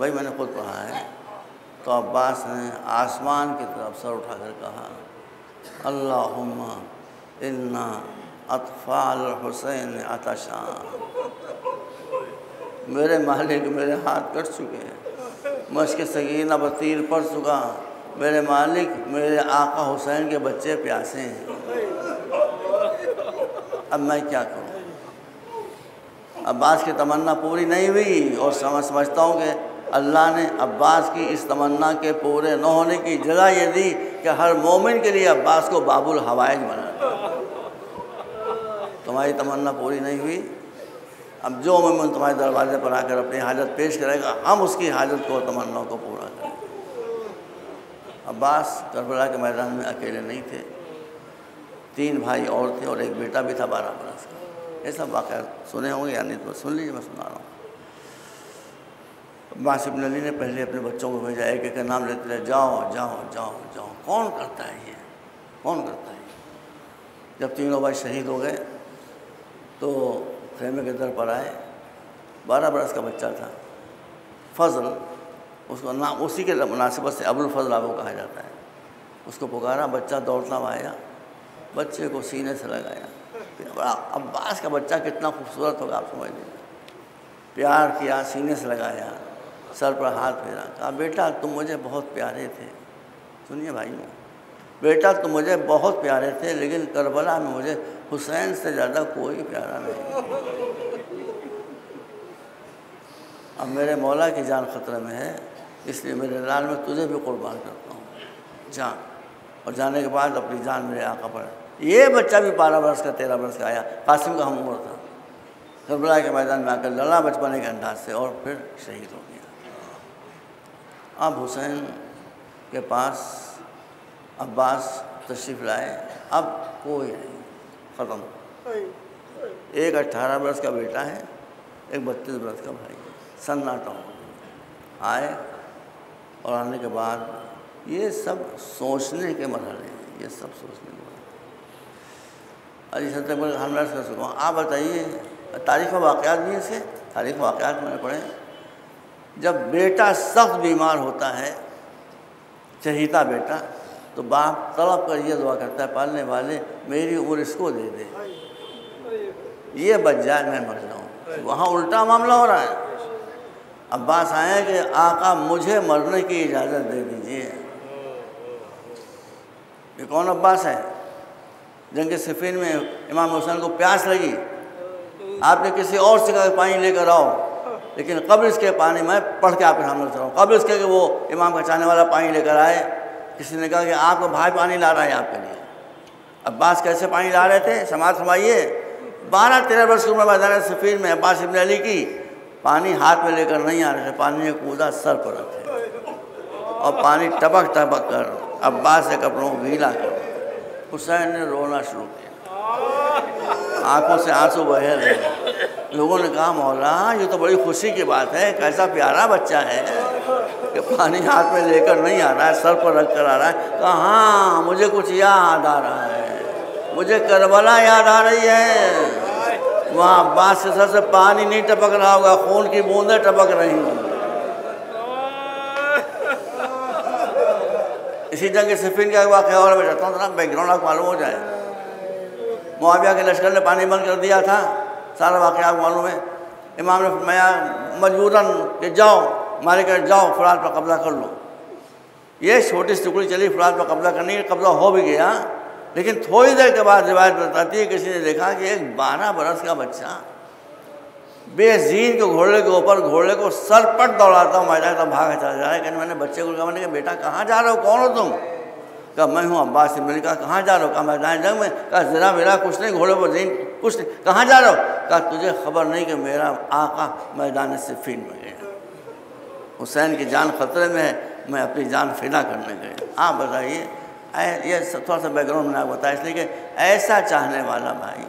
वही मैंने खुद पढ़ा है। तो अब्बास ने आसमान की तरफ़ सर उठाकर कहा अल्लाहुम्मा इन्ना अतफ़ाल हुसैन अतशा मेरे मालिक मेरे हाथ कट चुके हैं। मश्क सकीना बतीर पड़ चुका। मेरे मालिक मेरे आका हुसैन के बच्चे प्यासे हैं। अब मैं क्या करूँ? अब्बास की तमन्ना पूरी नहीं हुई और समझ समझता हूँ कि अल्लाह ने अब्बास की इस तमन्ना के पूरे न होने की जगह ये दी कि हर मोमिन के लिए अब्बास को बाबुल हवाइज बना तुम्हारी तमन्ना पूरी नहीं हुई। अब जो मोमिन तुम्हारे दरवाजे पर आकर अपनी हाजत पेश करेगा, हम उसकी हाजत को तमन्ना को पूरा करेंगे अब्बास करबला के मैदान में अकेले नहीं थे। तीन भाई और थे और एक बेटा भी था बारह बरस का। ये सब वाक़ सुने होंगे या नहीं तो सुन लीजिए, मैं सुना रहा हूँ। बासिब नली ने पहले अपने बच्चों को भेजा एक एक नाम लेते रहे, जाओ जाओ जाओ जाओ। कौन करता है ये? कौन करता है जब तीनों भाई शहीद हो गए तो खेमे के दर पर आए। बारह बरस का बच्चा था। फजल, उसको नाम, उसी के मुनासिबत से अबुल फजल आपको कहा जाता है। उसको पुकारा, बच्चा दौड़ता आया। बच्चे को सीने से लगाया। बड़ा अब्बास का बच्चा कितना खूबसूरत होगा, आप समझ लीजिए। प्यार किया, सीने से लगाया। सर पर हाथ फेरा, कहा, बेटा, तुम मुझे बहुत प्यारे थे। सुनिए भाई बेटा, तुम मुझे बहुत प्यारे थे, लेकिन करबला में मुझे हुसैन से ज़्यादा कोई प्यारा नहीं। अब मेरे मौला की जान ख़तरे में है, इसलिए मेरे लाल में तुझे भी कुर्बान करता हूँ। जान, और जाने के बाद अपनी जान मेरे आका पर। ये बच्चा भी बारह वर्ष का, तेरह वर्ष का आया, कासिम का हम उम्र था। करबला के मैदान में आकर लड़ा बचपने के अंदाज से और फिर शहीद हो अब हुसैन के पास अब्बास तशरीफ़ लाए। अब कोई नहीं। ख़त्म। एक अट्ठारह बरस का बेटा है एक बत्तीस बरस का भाई सन्नाटा आए और आने के बाद ये सब सोचने के मरहले हैं। ये सब सोचने के मरहले अजी सत्य हम कर सकूँ आप बताइए तारीख वाक़ात भी इसके? तारीख वाक़ात मैंने पढ़े जब बेटा सख्त बीमार होता है, चहीता बेटा तो बाप तड़प कर ये दुआ करता है, पालने वाले मेरी उम्र इसको दे दे। ये बच जाए, मैं मर जाऊँ। वहाँ उल्टा मामला हो रहा है। अब्बास आए कि आका, मुझे मरने की इजाज़त दे दीजिए। ये कौन अब्बास है? जंग सफ़ीन में इमाम हुसैन को प्यास लगी। आपने किसी और से पानी लेकर आओ। लेकिन कब्र इसके पानी मैं पढ़ के आपके सामने चलाऊँ कब्र इसके कि वो इमाम का चाहने वाला पानी लेकर आए। किसी ने कहा कि आपको भाई पानी ला रहा है आपके लिए। अब्बास कैसे पानी ला रहे थे? समाज समाइए बारह तेरह वर्ष की उम्र मैदान सफ़ीर में अब्बास इबन अली की पानी हाथ में लेकर नहीं आ रहे थे। पानी में कूदा, सर पर रखे। और पानी टपक टपक कर अब्बास से कपड़ों को गीला कर हुसैन ने रोना शुरू किया। आँखों से आँसू बहे रहे। लोगों ने कहा, मौला, ये तो बड़ी खुशी की बात है, कैसा प्यारा बच्चा है कि पानी हाथ में लेकर नहीं आ रहा है, सर पर रख कर आ रहा है। कहा हाँ मुझे कुछ याद आ रहा है, मुझे करबला याद आ रही है। वहाँ अब्बास से सर से पानी नहीं टपक रहा होगा, खून की बूंदें टपक रही होंगी। इसी जंग सिफिन का वाक़ और मैं चाहता हूँ बैकग्राउंड आपको मालूम हो जाए। मुआविया के लश्कर ने पानी बंद कर दिया था। सारा वाक़ मालूम है। इमाम ने फरमाया, मजबूरन कि जाओ मारे कर जाओ फराज पर कब्जा कर लो। ये छोटी सी टुकड़ी चली फराज पर कब्जा करनी कब्जा हो भी गया, लेकिन थोड़ी देर के बाद रिवायत बताती है, किसी ने देखा कि एक बारह बरस का बच्चा बेजीन के घोड़े के ऊपर, घोड़े को सर पट दौड़ाता हूँ मैदान तो भाग चला जा रहा है। कहने मैंने बच्चे को कहा, मैंने कहा, बेटा, कहाँ जा रहे हो? कौन हो तुम? कहा, मैं हूँ अब्बास से मैंने कहा, कहाँ जा रहे हो? कहा मैदान जंग में। कहा, ज़रा मेरा कुछ नहीं, घोड़े पर जीन कुछ नहीं। कहाँ जा रहे हो? कहा, तुझे खबर नहीं कि मेरा आका मैदान से फिन में गया। हुसैन की जान खतरे में है, मैं अपनी जान फिदा करने गए आप बताइए। ये थोड़ा सा बैकग्राउंड मैंने आपको बताया, इसलिए कि ऐसा चाहने वाला भाई,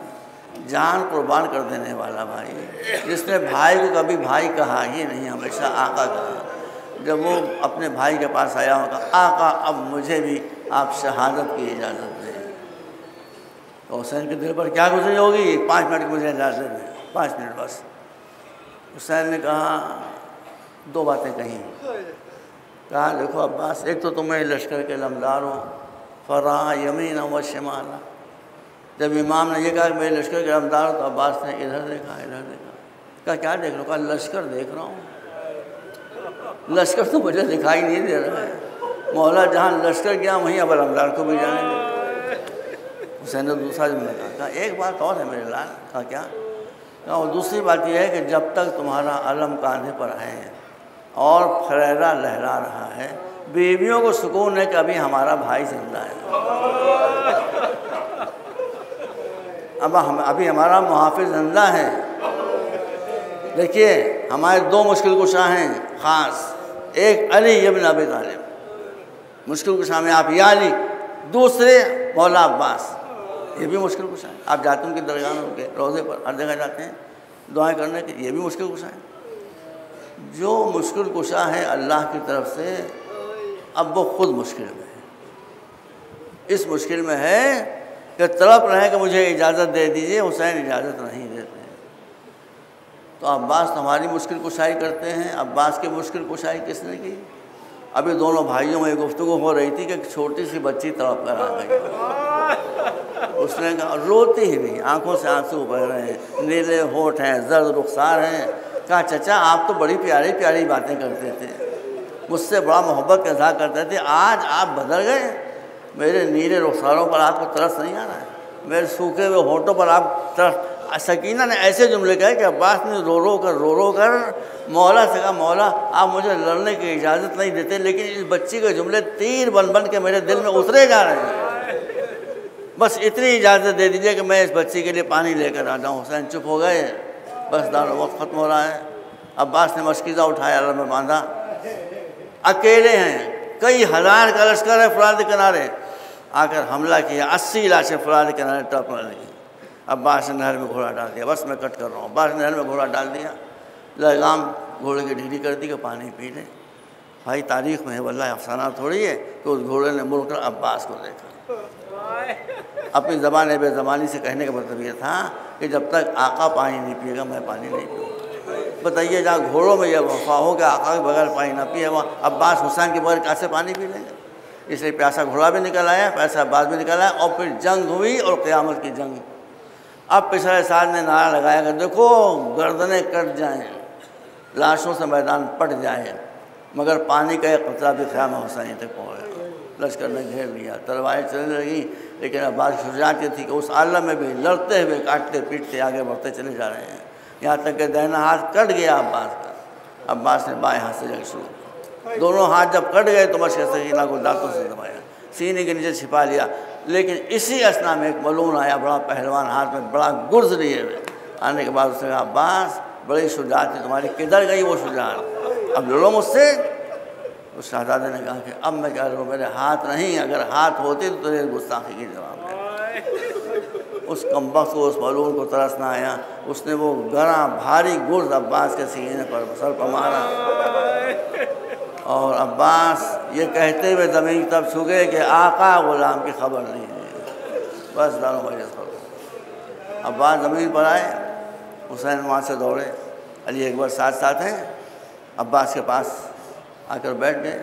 जान कुर्बान कर देने वाला भाई, जिसने भाई को कभी भाई कहा ही नहीं, हमेशा आका कहा। जब वो अपने भाई के पास आया होगा आका, अब मुझे भी आप शहादत की इजाज़त दें। तो हुसैन के दिल पर क्या गुजरी होगी? पाँच मिनट की मुझे इजाज़त दें। पाँच मिनट बस। हुसैन ने कहा, दो बातें कही। कहा, देखो अब्बास, एक तो तुम्हें लश्कर के लमदार हो। फ़रा, यमीन व शमाला। जब इमाम ने यह कहा कि मेरे लश्कर के रमदार हो तो अब्बास ने इधर देखा इधर देखा। कहा, क्या देख रहा हूँ? कहा, लश्कर देख रहा हूँ। लश्कर तो मुझे दिखाई नहीं दे रहा है। मौला जहाँ लश्कर गया, वहीं अब रमदार को भी जाने दे। हुसैन ने दूसरा जुमला कहा कहा, एक बात और है मेरे लाल। कहा, क्या? कहा, और दूसरी बात यह है कि जब तक तुम्हारा अलम कांधे पर है और फरेरा लहरा रहा है, बीवियों को सुकून है कि अभी हमारा भाई ज़िंदा है। अब हम, अभी हमारा मुहाफिज ज़िंदा है। देखिए, हमारे दो मुश्किल कुशा हैं, ख़ास। एक अली यबिन अबी तालिब। मुश्किल कुशा में आप या अली दूसरे मौला अब्बास, ये भी मुश्किल कुशा है। आप जाते उनकी दरगाह में, उनके रोज़े पर, हर जगह जाते हैं, दुआएँ करने के, ये भी मुश्किल कुशा है। जो मुश्किल कुशा है अल्लाह की तरफ़ से, अब वो खुद मुश्किल में है। इस मुश्किल में है कि तड़प रहे कि मुझे इजाज़त दे दीजिए, हुसैन इजाज़त नहीं देते तो अब्बास तो हमारी मुश्किल कुशाई करते हैं। अब्बास की मुश्किल कुशाई किसने की? अभी दोनों भाइयों में गुफ्तु हो रही थी कि एक छोटी सी बच्ची तड़प कर आ गई। उसने कहा रोती ही नहीं आँखों से आँसू बह रहे हैं नीले होठ हैं जर्द रुखसार हैं। कहा चचा आप तो बड़ी प्यारी प्यारी बातें करते थे। मुझसे बड़ा मोहब्बत का इजहार करते थे। आज आप बदल गए। मेरे नीले रुखसारों पर आपको तरस नहीं आ रहा है। मेरे सूखे हुए होठों पर आप तरस सकीना ने ऐसे जुमले कहे कि अब्बास ने रो रो कर, रो रो कर, मौला से कहा, मौला, आप मुझे लड़ने की इजाज़त नहीं देते, लेकिन इस बच्ची के जुमले तीर बन बन के मेरे दिल में उतरे जा रहे हैं। बस इतनी इजाज़त दे दीजिए कि मैं इस बच्ची के लिए पानी लेकर आ जाऊँ। हुसैन चुप हो गए। बस दारो वक्त ख़त्म हो रहा है। अब्बास ने मशकीज़ा उठाया अल्लाह बांधा। अकेले हैं। कई हज़ार का लश्कर है फराद किनारे। आकर हमला किया, अस्सी लाशें फराद किनारे टपने लगी अब्बास ने नहर में घोड़ा डाल दिया। बस मैं कट कर रहा हूँ। अब्बास नहर में घोड़ा डाल दिया। लगाम घोड़े की ढीली कर दी कि पानी पी ले। भाई, तारीख में है वल्ला अफसाना थोड़ी है कि उस घोड़े ने मुड़कर अब्बास को देखा। अपनी ज़बान बेज़बानी से कहने का मतलब ये था कि जब तक आका पानी नहीं पिएगा, मैं पानी नहीं पीऊँगा। बताइए, जहाँ घोड़ों में यह वफा हो कि आका के बगैर पानी ना पिए, वहाँ अब्बास हुसैन के बगैर कैसे पानी पी लेंगे? इसलिए प्यासा घोड़ा भी निकल आया, पैसा अब्बास भी निकल आया और फिर जंग हुई और क़्यामत की जंग अब पिछले साल ने नारा लगाया कि देखो, गर्दनें कट जाएँ, लाशों से मैदान पट जाए, मगर पानी का एक कतरा भी ख्याम हुसैन तक पहुँच। लश्कर ने घेर लिया, तलवारें चलने लगी, लेकिन अब्बास शुजात ये थी कि उस आलम में भी लड़ते हुए काटते, पीटते, आगे बढ़ते चले जा रहे हैं। यहाँ तक कि दहना हाथ कट गया अब्बास का। अब्बास ने बाएँ हाथ से जंग शुरू दोनों हाथ जब कट गए तो मशे सकीना को दांतों से दबाया। सीने के नीचे छिपा लिया। लेकिन इसी असना में एक मलून आया, बड़ा पहलवान हाथ में बड़ा गुर्ज लिए हुए आने के बाद उसने कहा अब्बास बड़ी शुजात थी तुम्हारी, किधर गई वो शुजात अब लड़ो मुझसे। उस शहजादे ने कहा कि, अब मैं कह रहा हूँ, मेरे हाथ नहीं, अगर हाथ होते तो तेरे गुस्ताखी की जवाब है। उस कम्बक को, उस मलून को तरसना आया। उसने वो गरा, भारी गुर्ज अब्बास के सीने पर सर पर मारा। और अब्बास ये कहते हुए ज़मीन तब छू गए कि आका गुलाम की खबर नहीं है। बस दानों वजह करो अब्बास ज़मीन पर आए, हुसैन वहाँ से दौड़े। अली एक बार साथ साथ हैं। अब्बास के पास आकर बैठ गए।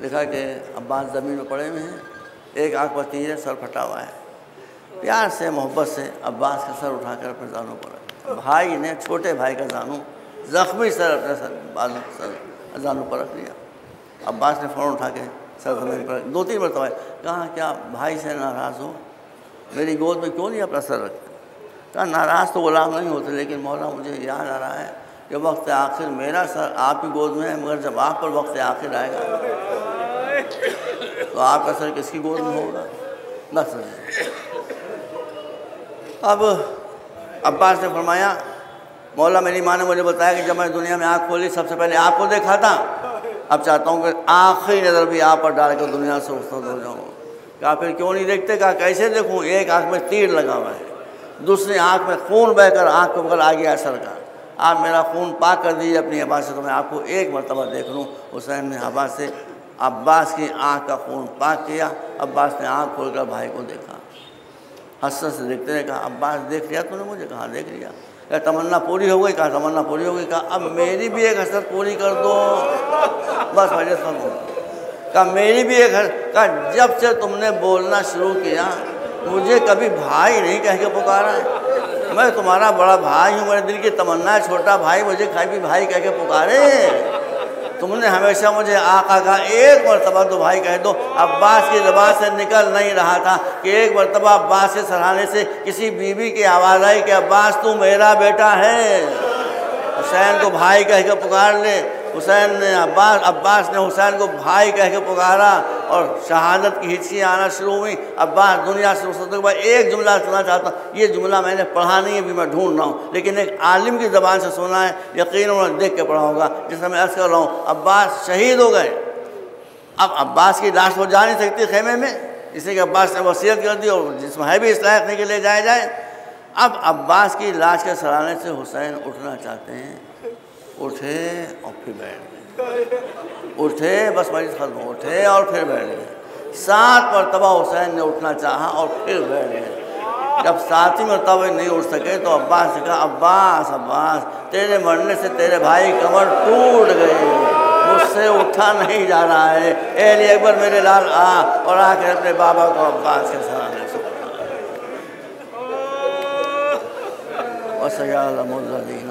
देखा कि अब्बास ज़मीन में पड़े हुए हैं। एक आँख पर तीर है, सर फटा हुआ है। प्यार से, मोहब्बत से अब्बास का सर उठाकर अपने जानों पर भाई ने, छोटे भाई का जानू ज़ख्मी सर अपने सर बाजू सर जानू पर रख लिया। अब्बास ने फ़ौरन उठा के सर ज़मीन पर दो तीन बार मरतबा कहा, क्या भाई से नाराज़ हो? मेरी गोद में क्यों नहीं अपना सर रखते कहा, नाराज़ तो गुलाम नहीं होते, लेकिन मौला, मुझे याद आ रहा है कि वक्त आखिर मेरा सर आपकी गोद में है, मगर जब आप पर वक्त आखिर आएगा तो आपका सर किसकी गोद में होगा? बस। अब अब्बास ने फरमाया मौला मेरी माँ ने मुझे बताया कि जब मैं दुनिया में आँख खोली, सबसे पहले आपको देखा था। अब चाहता हूँ कि आखिरी नज़र भी आप पर डाल कर दुनिया से उस्त हो जाऊँ। कहा, फिर क्यों नहीं देखते? कहा, कैसे देखूँ? एक आँख में तीर लगा हुआ है। दूसरी आँख में खून बहकर आँख के बगल आ गया सर का। आप मेरा खून पाक कर दीजिए अपनी आवाज़ से तो मैं आपको एक मरतबा देख लूँ। हुसैन ने आवाज़ से अब्बास की आँख का खून पाक किया। अब्बास ने आँख खोलकर भाई को देखा। हंसत से देखते रहे, कहा, अब्बास, देख लिया तूने मुझे? कहा, देख लिया। क्या तमन्ना पूरी हो गई, कहा, तमन्ना पूरी हो गई, कहा, अब मेरी भी एक हसरत पूरी कर दो। बस वजह सुन कहा, मेरी भी एक कहा, जब से तुमने बोलना शुरू किया, मुझे कभी भाई नहीं कह के पुकारा है। मैं तुम्हारा बड़ा भाई हूँ, मेरे दिल की तमन्ना है छोटा भाई मुझे कभी भाई कह के पुकारे। तुमने हमेशा मुझे आका का एक मरतबा तो भाई कह दो अब्बास की जबान से निकल नहीं रहा था कि एक मरतबा अब्बास से सराहने से किसी बीवी की आवाज़ आई कि अब्बास तू मेरा बेटा है। हुसैन को भाई कह के पुकार ले। हुसैन ने अब्बास अब्बास ने हुसैन को भाई कह के पुकारा और शहादत की हिस्सियाँ आना शुरू हुई। अब्बास दुनिया से उस के बाद एक जुमला सुनना चाहता हूँ ये जुमला मैंने पढ़ा नहीं है भी मैं ढूंढ रहा हूँ। लेकिन एक आलिम की ज़बान से सुना है, यकीन उन्होंने देख के पढ़ा होगा जिसमें मैं अर्ज़ कर रहा हूँ, अब्बास शहीद हो गए। अब अब्बास की लाश वो जा नहीं सकती खेमे में इसलिए अब्बास ने वसीयत कर दी और जिसमें है भी इस लायक नहीं के ले जाया जाए। अब अब्बास की लाश के सराहने से हुसैन उठना चाहते हैं। उठे और फिर बैठ गए। उठे बस मरीज़ खत्म उठे और फिर बैठ गए। सात मरतबा हुसैन ने उठना चाहा और फिर बैठ गए। जब सातवीं मरतबा नहीं उठ सके तो अब्बास से कहा अब्बास अब्बास तेरे मरने से तेरे भाई कमर टूट गई। मुझसे उठा नहीं जा रहा है। ए लिए एक बार मेरे लाल आ और आकर अपने बाबा को अब्बास के सराहने से वसयालमुल्लज़ीन